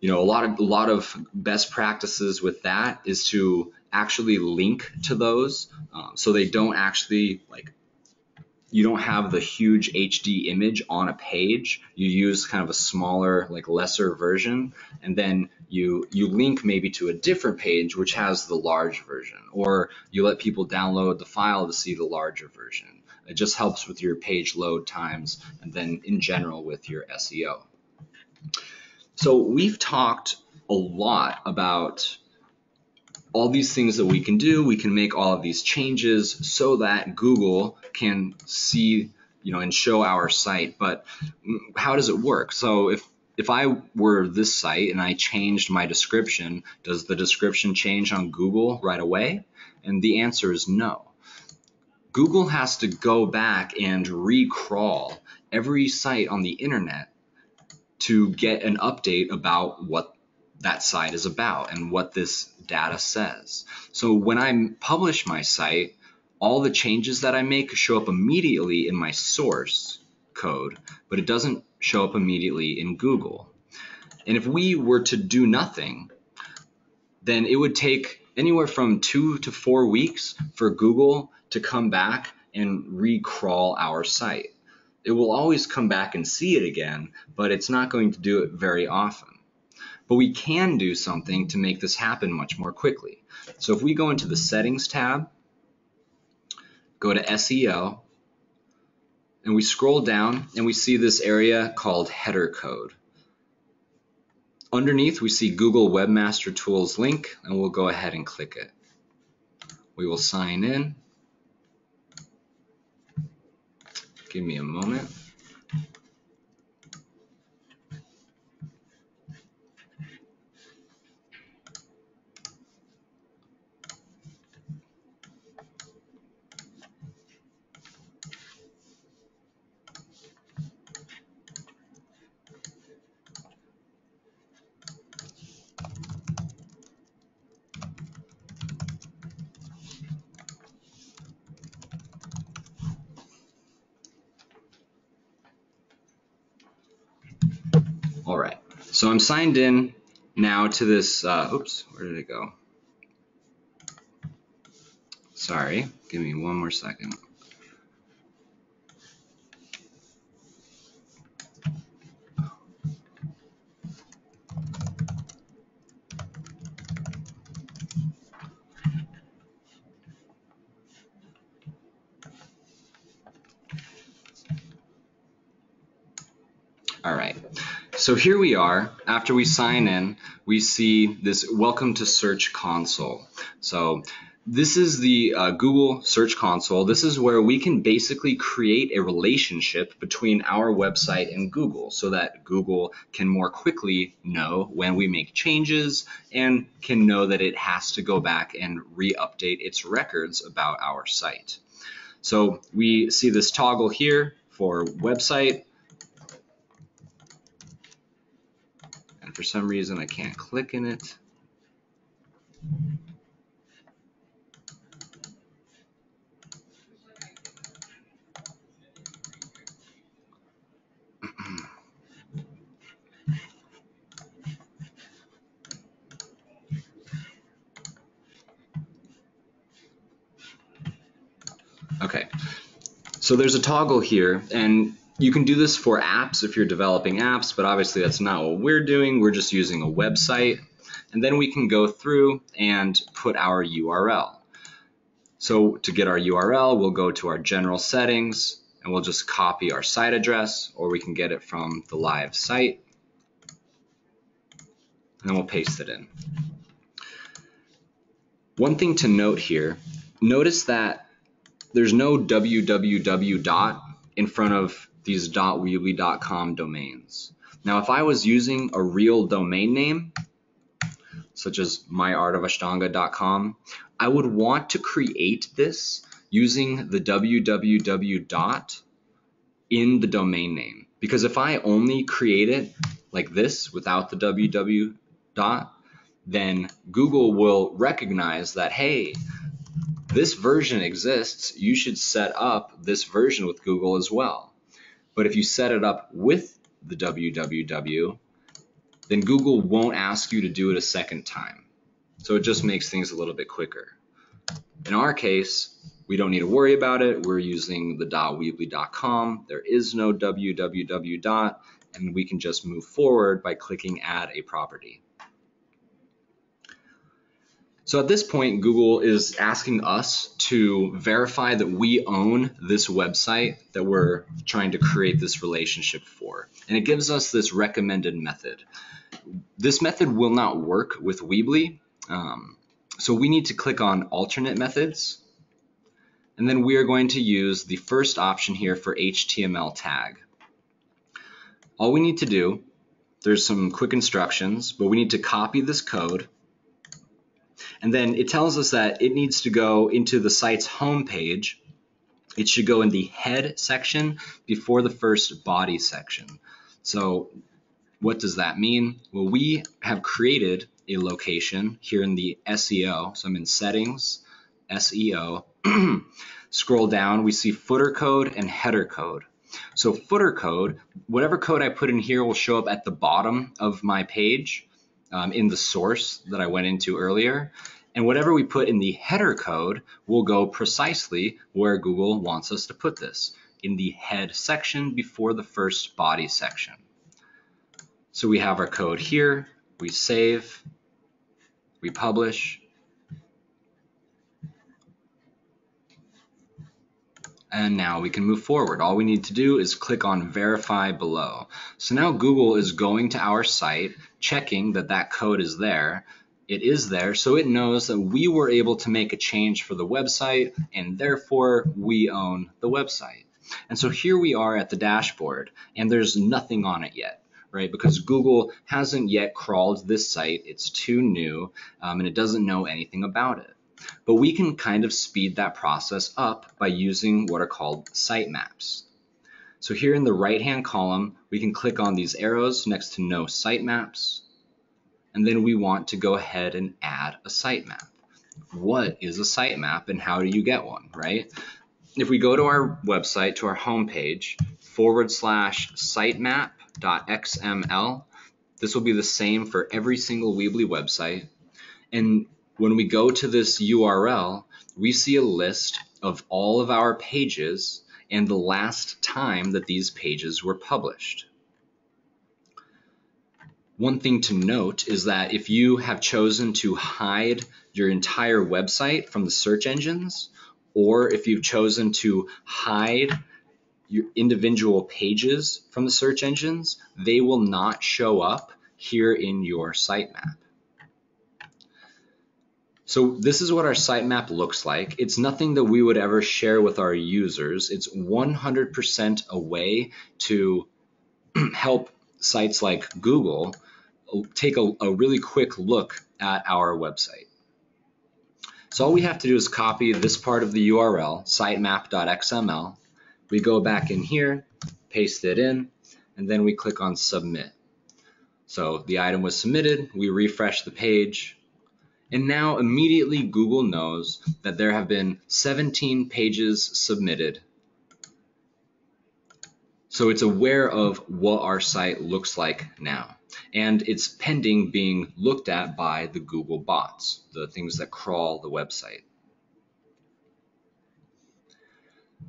you know, a lot of a lot of best practices with that is to actually link to those, um, so they don't actually like you don't have the huge HD image on a page. You use kind of a smaller, like lesser version, and then you you link maybe to a different page which has the large version, or you let people download the file to see the larger version. It just helps with your page load times, and then in general with your SEO. So we've talked a lot about all these things that we can do. We can make all of these changes so that Google can see, you know, and show our site. But how does it work? So if if I were this site and I changed my description, does the description change on Google right away? And the answer is no. Google has to go back and recrawl every site on the internet to get an update about what that site is about and what this data says. So when I publish my site, all the changes that I make show up immediately in my source code, but it doesn't show up immediately in Google. And if we were to do nothing, then it would take anywhere from two to four weeks for Google to come back and recrawl our site. It will always come back and see it again, but it's not going to do it very often. But we can do something to make this happen much more quickly. So if we go into the Settings tab, go to SEO, and we scroll down and we see this area called Header Code. Underneath, we see Google Webmaster Tools link, and we'll go ahead and click it. We will sign in. Give me a moment. All right, so I'm signed in now to this, uh, oops, where did it go? Sorry, give me one more second. So here we are. After we sign in, we see this welcome to search console. So this is the uh, Google Search Console. This is where we can basically create a relationship between our website and Google so that Google can more quickly know when we make changes and can know that it has to go back and re-update its records about our site. So we see this toggle here for website. And for some reason I can't click in it. Okay, so there's a toggle here, and you can do this for apps if you're developing apps, but obviously that's not what we're doing. We're just using a website, and then we can go through and put our URL. So to get our URL, we'll go to our general settings, and we'll just copy our site address, or we can get it from the live site, and we'll paste it in. One thing to note here, notice that there's no www dot in front of these .weebly.com domains. Now, if I was using a real domain name, such as myartofashtanga.com, I would want to create this using the www dot in the domain name. Because if I only create it like this without the www dot, then Google will recognize that, hey, this version exists, you should set up this version with Google as well. But if you set it up with the www, then Google won't ask you to do it a second time. So it just makes things a little bit quicker. In our case, we don't need to worry about it. We're using the .weebly.com. There is no www dot, and we can just move forward by clicking add a property. So at this point, Google is asking us to verify that we own this website that we're trying to create this relationship for. And it gives us this recommended method. This method will not work with Weebly. Um, so we need to click on alternate methods. And then we are going to use the first option here for HTML tag. All we need to do, there's some quick instructions, but we need to copy this code and then it tells us that it needs to go into the site's home page. It should go in the head section before the first body section. So what does that mean? Well, we have created a location here in the SEO. So I'm in settings, SEO. Scroll down, we see footer code and header code. So footer code, whatever code I put in here will show up at the bottom of my page um, in the source that I went into earlier. And whatever we put in the header code will go precisely where Google wants us to put this, in the head section before the first body section. So we have our code here, we save, we publish, and now we can move forward. All we need to do is click on verify below. So now Google is going to our site, checking that that code is there. It is there, so it knows that we were able to make a change for the website, and therefore we own the website. And so here we are at the dashboard, and there's nothing on it yet right? Because Google hasn't yet crawled this site. It's too new um, and it doesn't know anything about it. But we can kind of speed that process up by using what are called sitemaps. So here in the right-hand column, we can click on these arrows next to no sitemaps, and then we want to go ahead and add a sitemap. What is a sitemap and how do you get one, right? If we go to our website, to our homepage, forward slash sitemap.xml, this will be the same for every single Weebly website. And when we go to this URL, we see a list of all of our pages and the last time that these pages were published. One thing to note is that if you have chosen to hide your entire website from the search engines, or if you've chosen to hide your individual pages from the search engines, they will not show up here in your sitemap. So this is what our sitemap looks like. It's nothing that we would ever share with our users. It's 100% a way to help sites like Google take a, a really quick look at our website. So all we have to do is copy this part of the URL, sitemap.xml. We go back in here, paste it in, and then we click on submit. So the item was submitted, we refresh the page, and now immediately Google knows that there have been 17 pages submitted. So it's aware of what our site looks like now. And it's pending being looked at by the Google bots, the things that crawl the website.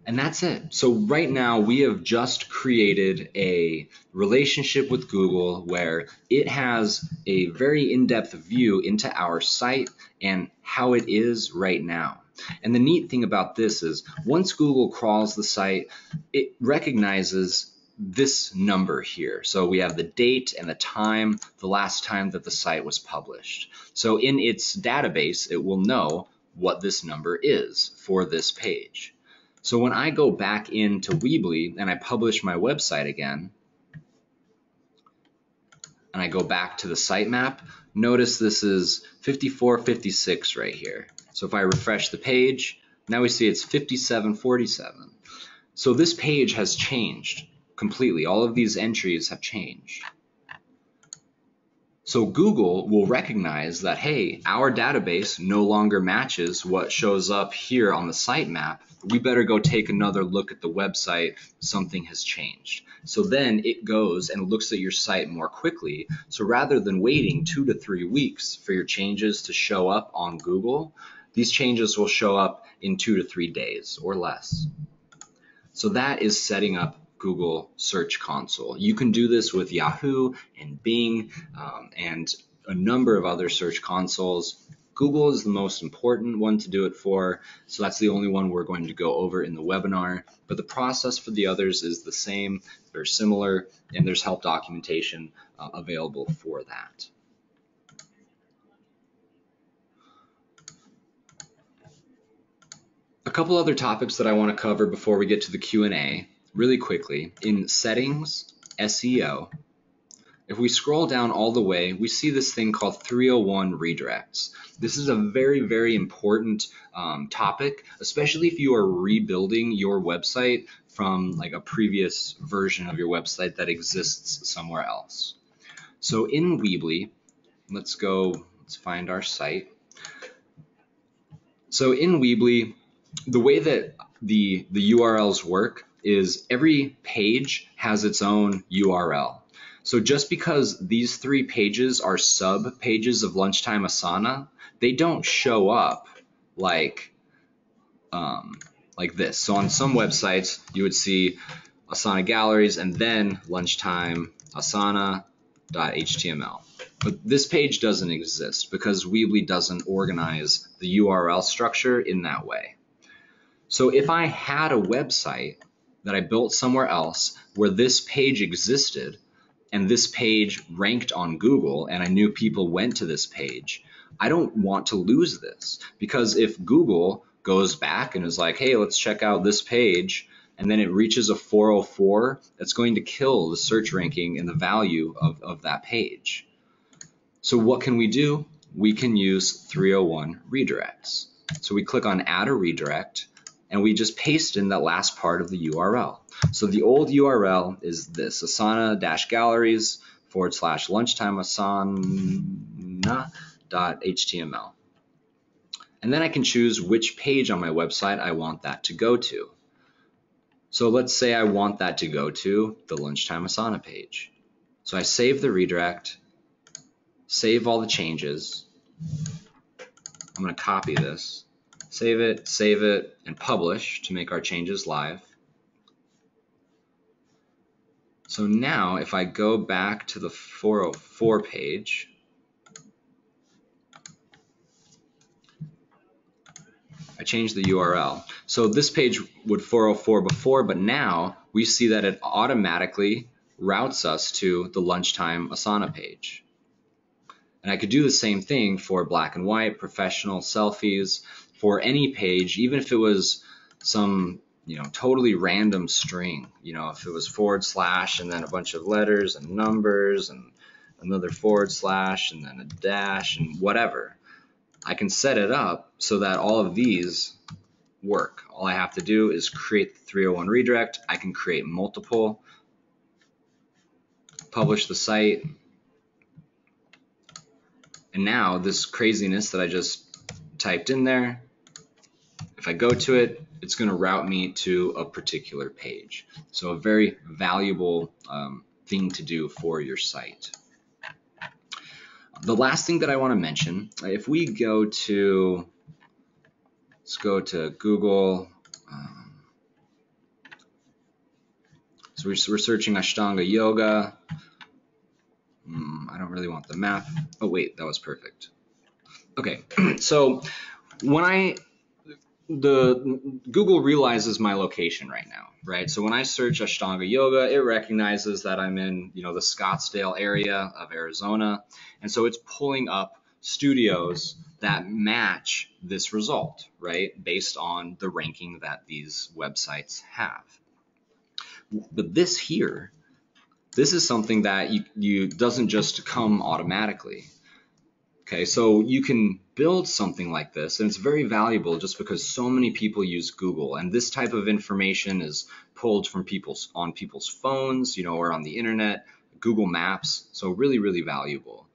And that's it. So right now we have just created a relationship with Google where it has a very in-depth view into our site and how it is right now. And the neat thing about this is once Google crawls the site, it recognizes this number here. So we have the date and the time, the last time that the site was published. So in its database, it will know what this number is for this page. So when I go back into Weebly and I publish my website again, and I go back to the sitemap, notice this is 5456 right here. So if I refresh the page, now we see it's 5747. So this page has changed completely. All of these entries have changed. So Google will recognize that, hey, our database no longer matches what shows up here on the sitemap. We better go take another look at the website. Something has changed. So then it goes and looks at your site more quickly. So rather than waiting two to three weeks for your changes to show up on Google, these changes will show up in two to three days or less. So that is setting up Google Search Console. You can do this with Yahoo and Bing um, and a number of other search consoles. Google is the most important one to do it for, so that's the only one we're going to go over in the webinar. But the process for the others is the same, they're similar, and there's help documentation uh, available for that. A couple other topics that I want to cover before we get to the Q&A really quickly, in settings, SEO, if we scroll down all the way, we see this thing called 301 redirects. This is a very, very important um, topic, especially if you are rebuilding your website from like a previous version of your website that exists somewhere else. So in Weebly, let's go, let's find our site. So in Weebly, the way that the, the URLs work is every page has its own URL. So just because these three pages are sub pages of Lunchtime Asana, they don't show up like um, like this. So on some websites, you would see Asana galleries and then lunchtime asana.html. But this page doesn't exist because Weebly doesn't organize the URL structure in that way. So if I had a website that I built somewhere else where this page existed and this page ranked on Google and I knew people went to this page, I don't want to lose this because if Google goes back and is like, hey, let's check out this page, and then it reaches a 404, that's going to kill the search ranking and the value of, of that page. So what can we do? We can use 301 redirects. So we click on add a redirect and we just paste in that last part of the URL. So the old URL is this, asana-galleries forward slash lunchtime asana.html. And then I can choose which page on my website I want that to go to. So let's say I want that to go to the lunchtime asana page. So I save the redirect, save all the changes. I'm going to copy this save it, save it, and publish to make our changes live. So now if I go back to the 404 page, I change the URL. So this page would 404 before, but now we see that it automatically routes us to the lunchtime Asana page. And I could do the same thing for black and white, professional, selfies, for any page, even if it was some you know totally random string you know if it was forward slash and then a bunch of letters and numbers and another forward slash and then a dash and whatever I can set it up so that all of these work. All I have to do is create the 301 redirect. I can create multiple publish the site. And now this craziness that I just typed in there if I go to it, it's going to route me to a particular page. So a very valuable um, thing to do for your site. The last thing that I want to mention, if we go to, let's go to Google. Um, so we're, we're, searching Ashtanga Yoga. Mm, I don't really want the map. Oh wait, that was perfect. Okay, so when I the Google realizes my location right now, right? So when I search Ashtanga Yoga, it recognizes that I'm in, you know, the Scottsdale area of Arizona, and so it's pulling up studios that match this result, right? Based on the ranking that these websites have. But this here, this is something that you, you doesn't just come automatically. Okay, so you can build something like this, and it's very valuable just because so many people use Google, and this type of information is pulled from people's on people's phones, you know, or on the internet, Google Maps. So really, really valuable.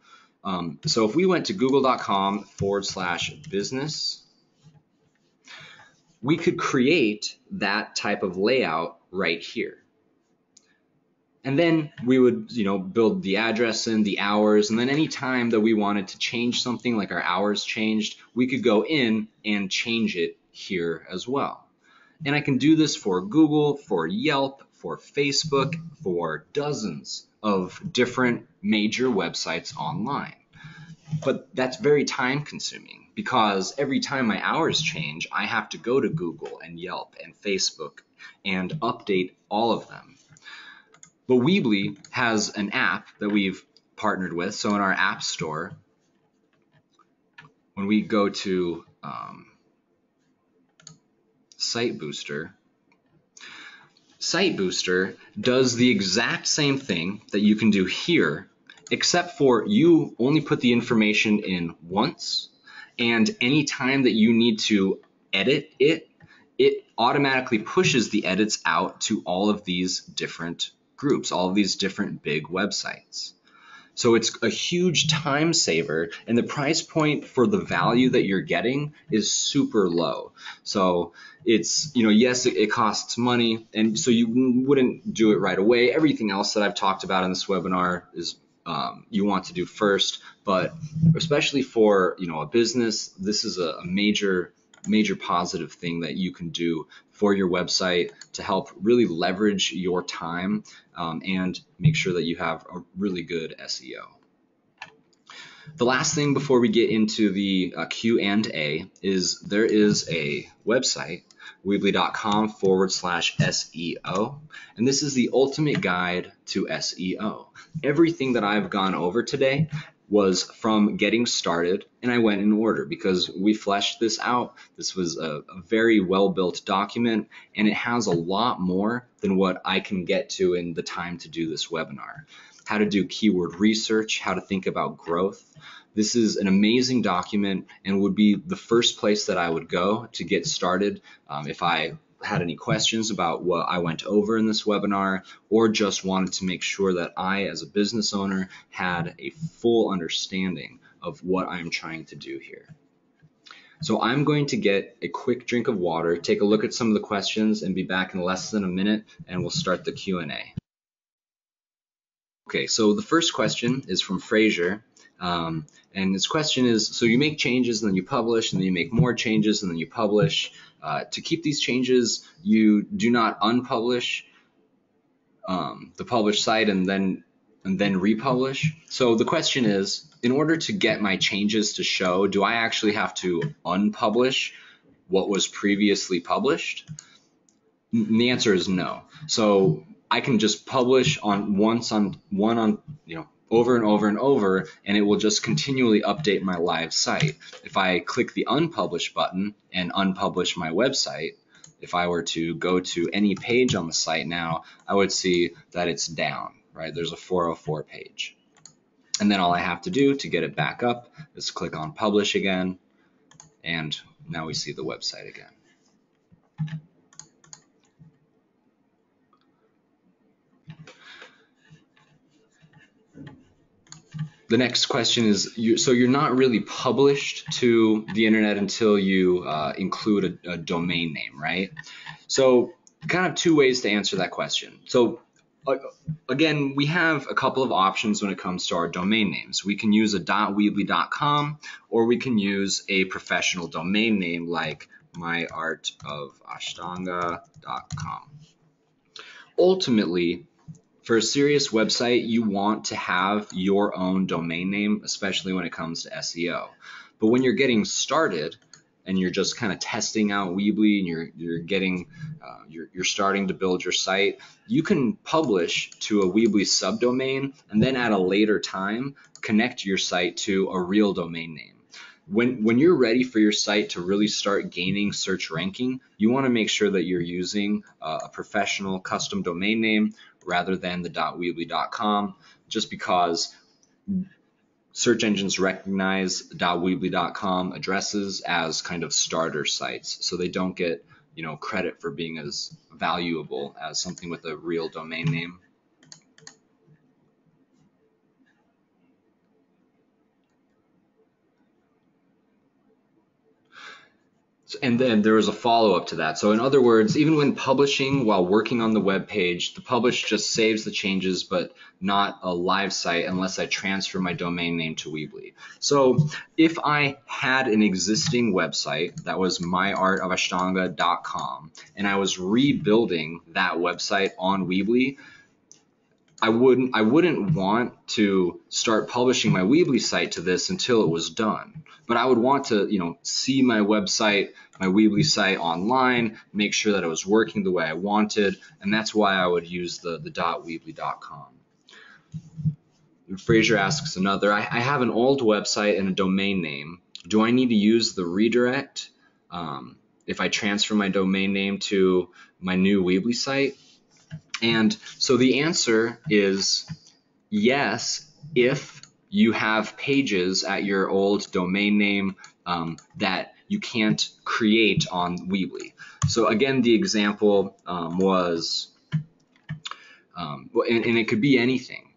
Um, so if we went to google.com forward slash business, we could create that type of layout right here. And then we would, you know, build the address and the hours. And then any time that we wanted to change something, like our hours changed, we could go in and change it here as well. And I can do this for Google, for Yelp, for Facebook, for dozens of different major websites online. But that's very time consuming because every time my hours change, I have to go to Google and Yelp and Facebook and update all of them. But Weebly has an app that we've partnered with. So in our app store, when we go to um, Site Booster, Site Booster does the exact same thing that you can do here, except for you only put the information in once, and any time that you need to edit it, it automatically pushes the edits out to all of these different groups, all these different big websites. So it's a huge time saver, and the price point for the value that you're getting is super low. So it's, you know, yes, it, costs money, and so you wouldn't do it right away. Everything else that I've talked about in this webinar is um, you want to do first, but especially for, you know, a business, this is a major major positive thing that you can do for your website to help really leverage your time um, and make sure that you have a really good SEO. The last thing before we get into the uh, Q&A is there is a website, weebly.com forward slash SEO, and this is the ultimate guide to SEO. Everything that I've gone over today was from getting started and I went in order because we fleshed this out. This was a, a, very well built document and it has a lot more than what I can get to in the time to do this webinar. How to do keyword research, how to think about growth. This is an amazing document and would be the first place that I would go to get started um, if I had any questions about what I went over in this webinar or just wanted to make sure that I, as a business owner, had a full understanding of what I'm trying to do here. So I'm going to get a quick drink of water, take a look at some of the questions, and be back in less than a minute, and we'll start the Q&A. Okay, so the first question is from Fraser, um, and this question is, so you make changes and then you publish, and then you make more changes and then you publish. Uh, to keep these changes, you do not unpublish um, the published site and then and then republish. So the question is, in order to get my changes to show, do I actually have to unpublish what was previously published? And the answer is no. So I can just publish on once on one on you know over and over and over, and it will just continually update my live site. If I click the unpublish button and unpublish my website, if I were to go to any page on the site now, I would see that it's down, right? There's a 404 page. And then all I have to do to get it back up is click on publish again, and now we see the website again. The next question is you, so you're not really published to the internet until you uh, include a, a, domain name, right? So kind of two ways to answer that question. So uh, again, we have a couple of options when it comes to our domain names. We can use a .weebly.com or we can use a professional domain name like myartofashtanga.com. Ultimately, for a serious website, you want to have your own domain name, especially when it comes to SEO. But when you're getting started and you're just kind of testing out Weebly and you're you're getting uh, you're, you're starting to build your site, you can publish to a Weebly subdomain and then at a later time connect your site to a real domain name when when you're ready for your site to really start gaining search ranking, you want to make sure that you're using uh, a professional custom domain name rather than the .weebly.com just because search engines recognize .weebly.com addresses as kind of starter sites. So they don't get you know credit for being as valuable as something with a real domain name and then there was a follow up to that. So in other words, even when publishing while working on the web page, the publish just saves the changes, but not a live site unless I transfer my domain name to Weebly. So if I had an existing website that was myartofashtanga.com and I was rebuilding that website on Weebly, I wouldn't I wouldn't want to start publishing my Weebly site to this until it was done. But I would want to, you know, see my website, my Weebly site online, make sure that it was working the way I wanted, and that's why I would use the the .weebly.com. Fraser asks another, I, I, have an old website and a domain name. Do I need to use the redirect um, if I transfer my domain name to my new Weebly site? And so the answer is yes, if you have pages at your old domain name um, that you can't create on Weebly. So again, the example um, was, um, and, and, it could be anything.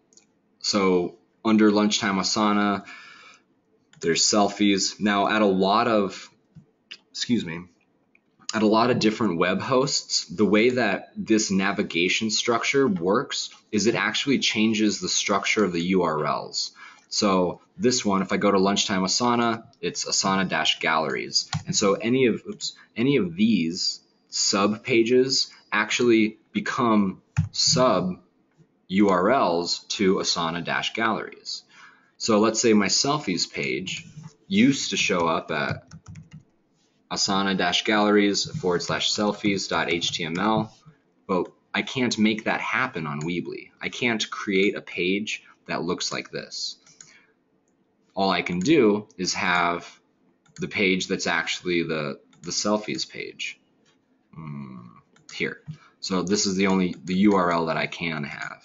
So under lunchtime Asana, there's selfies. Now at a lot of, excuse me, at a lot of different web hosts, the way that this navigation structure works is it actually changes the structure of the URLs. So this one, if I go to lunchtime Asana, it's Asana-galleries. And so any of oops, any of these sub pages actually become sub URLs to Asana-galleries. So let's say my selfies page used to show up at asana-galleries forward slash selfies.html, but I can't make that happen on Weebly. I can't create a page that looks like this. All I can do is have the page that's actually the, the selfies page mm, here. So this is the only the URL that I can have.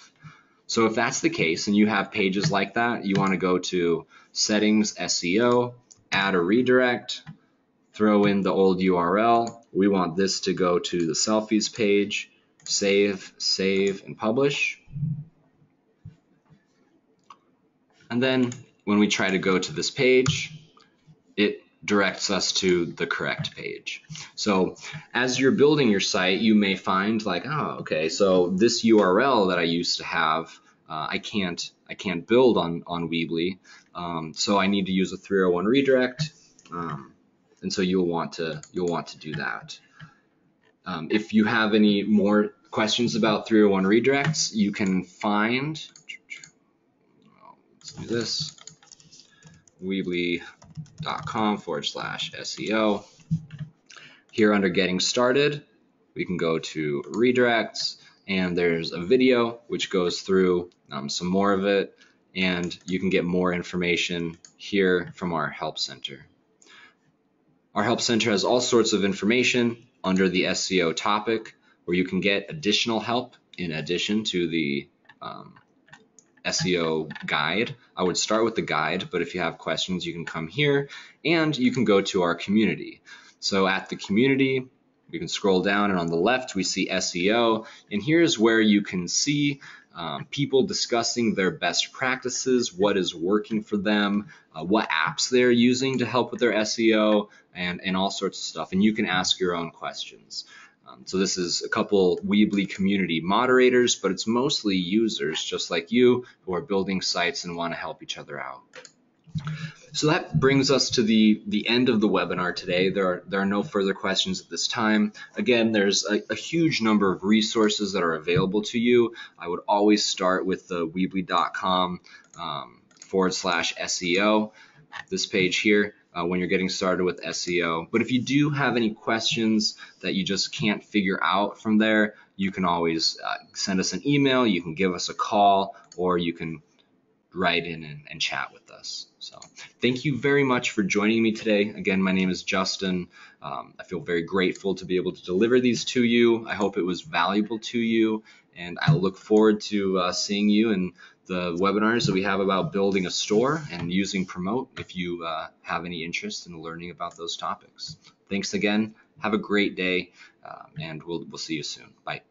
So if that's the case and you have pages like that, you want to go to settings SEO, add a redirect, throw in the old URL. We want this to go to the selfies page, save, save, and publish. And then when we try to go to this page, it directs us to the correct page. So as you're building your site, you may find like, oh, okay, so this URL that I used to have, uh, I can't I can't build on on Weebly, um, so I need to use a 301 redirect. Um, and so you'll want to you'll want to do that. Um, if you have any more questions about 301 redirects, you can find let's do this weebly.com forward slash SEO. Here under getting started, we can go to redirects and there's a video which goes through um, some more of it and you can get more information here from our help center. Our help center has all sorts of information under the SEO topic where you can get additional help in addition to the um, SEO guide. I would start with the guide, but if you have questions, you can come here and you can go to our community. So at the community, we can scroll down and on the left we see SEO and here's where you can see um, people discussing their best practices, what is working for them, uh, what apps they're using to help with their SEO, and, and all sorts of stuff. And you can ask your own questions. Um, so this is a couple Weebly community moderators, but it's mostly users just like you who are building sites and want to help each other out. So that brings us to the, the end of the webinar today. There are, there are no further questions at this time. Again, there's a, a huge number of resources that are available to you. I would always start with the weebly.com um, forward slash SEO, this page here. Uh, when you're getting started with SEO. But if you do have any questions that you just can't figure out from there, you can always uh, send us an email, you can give us a call, or you can write in and, and chat with us. So thank you very much for joining me today. Again, my name is Justin. Um, I feel very grateful to be able to deliver these to you. I hope it was valuable to you, and I look forward to uh, seeing you in the webinars that we have about building a store and using Promote if you uh, have any interest in learning about those topics. Thanks again. Have a great day, uh, and we'll, we'll see you soon. Bye.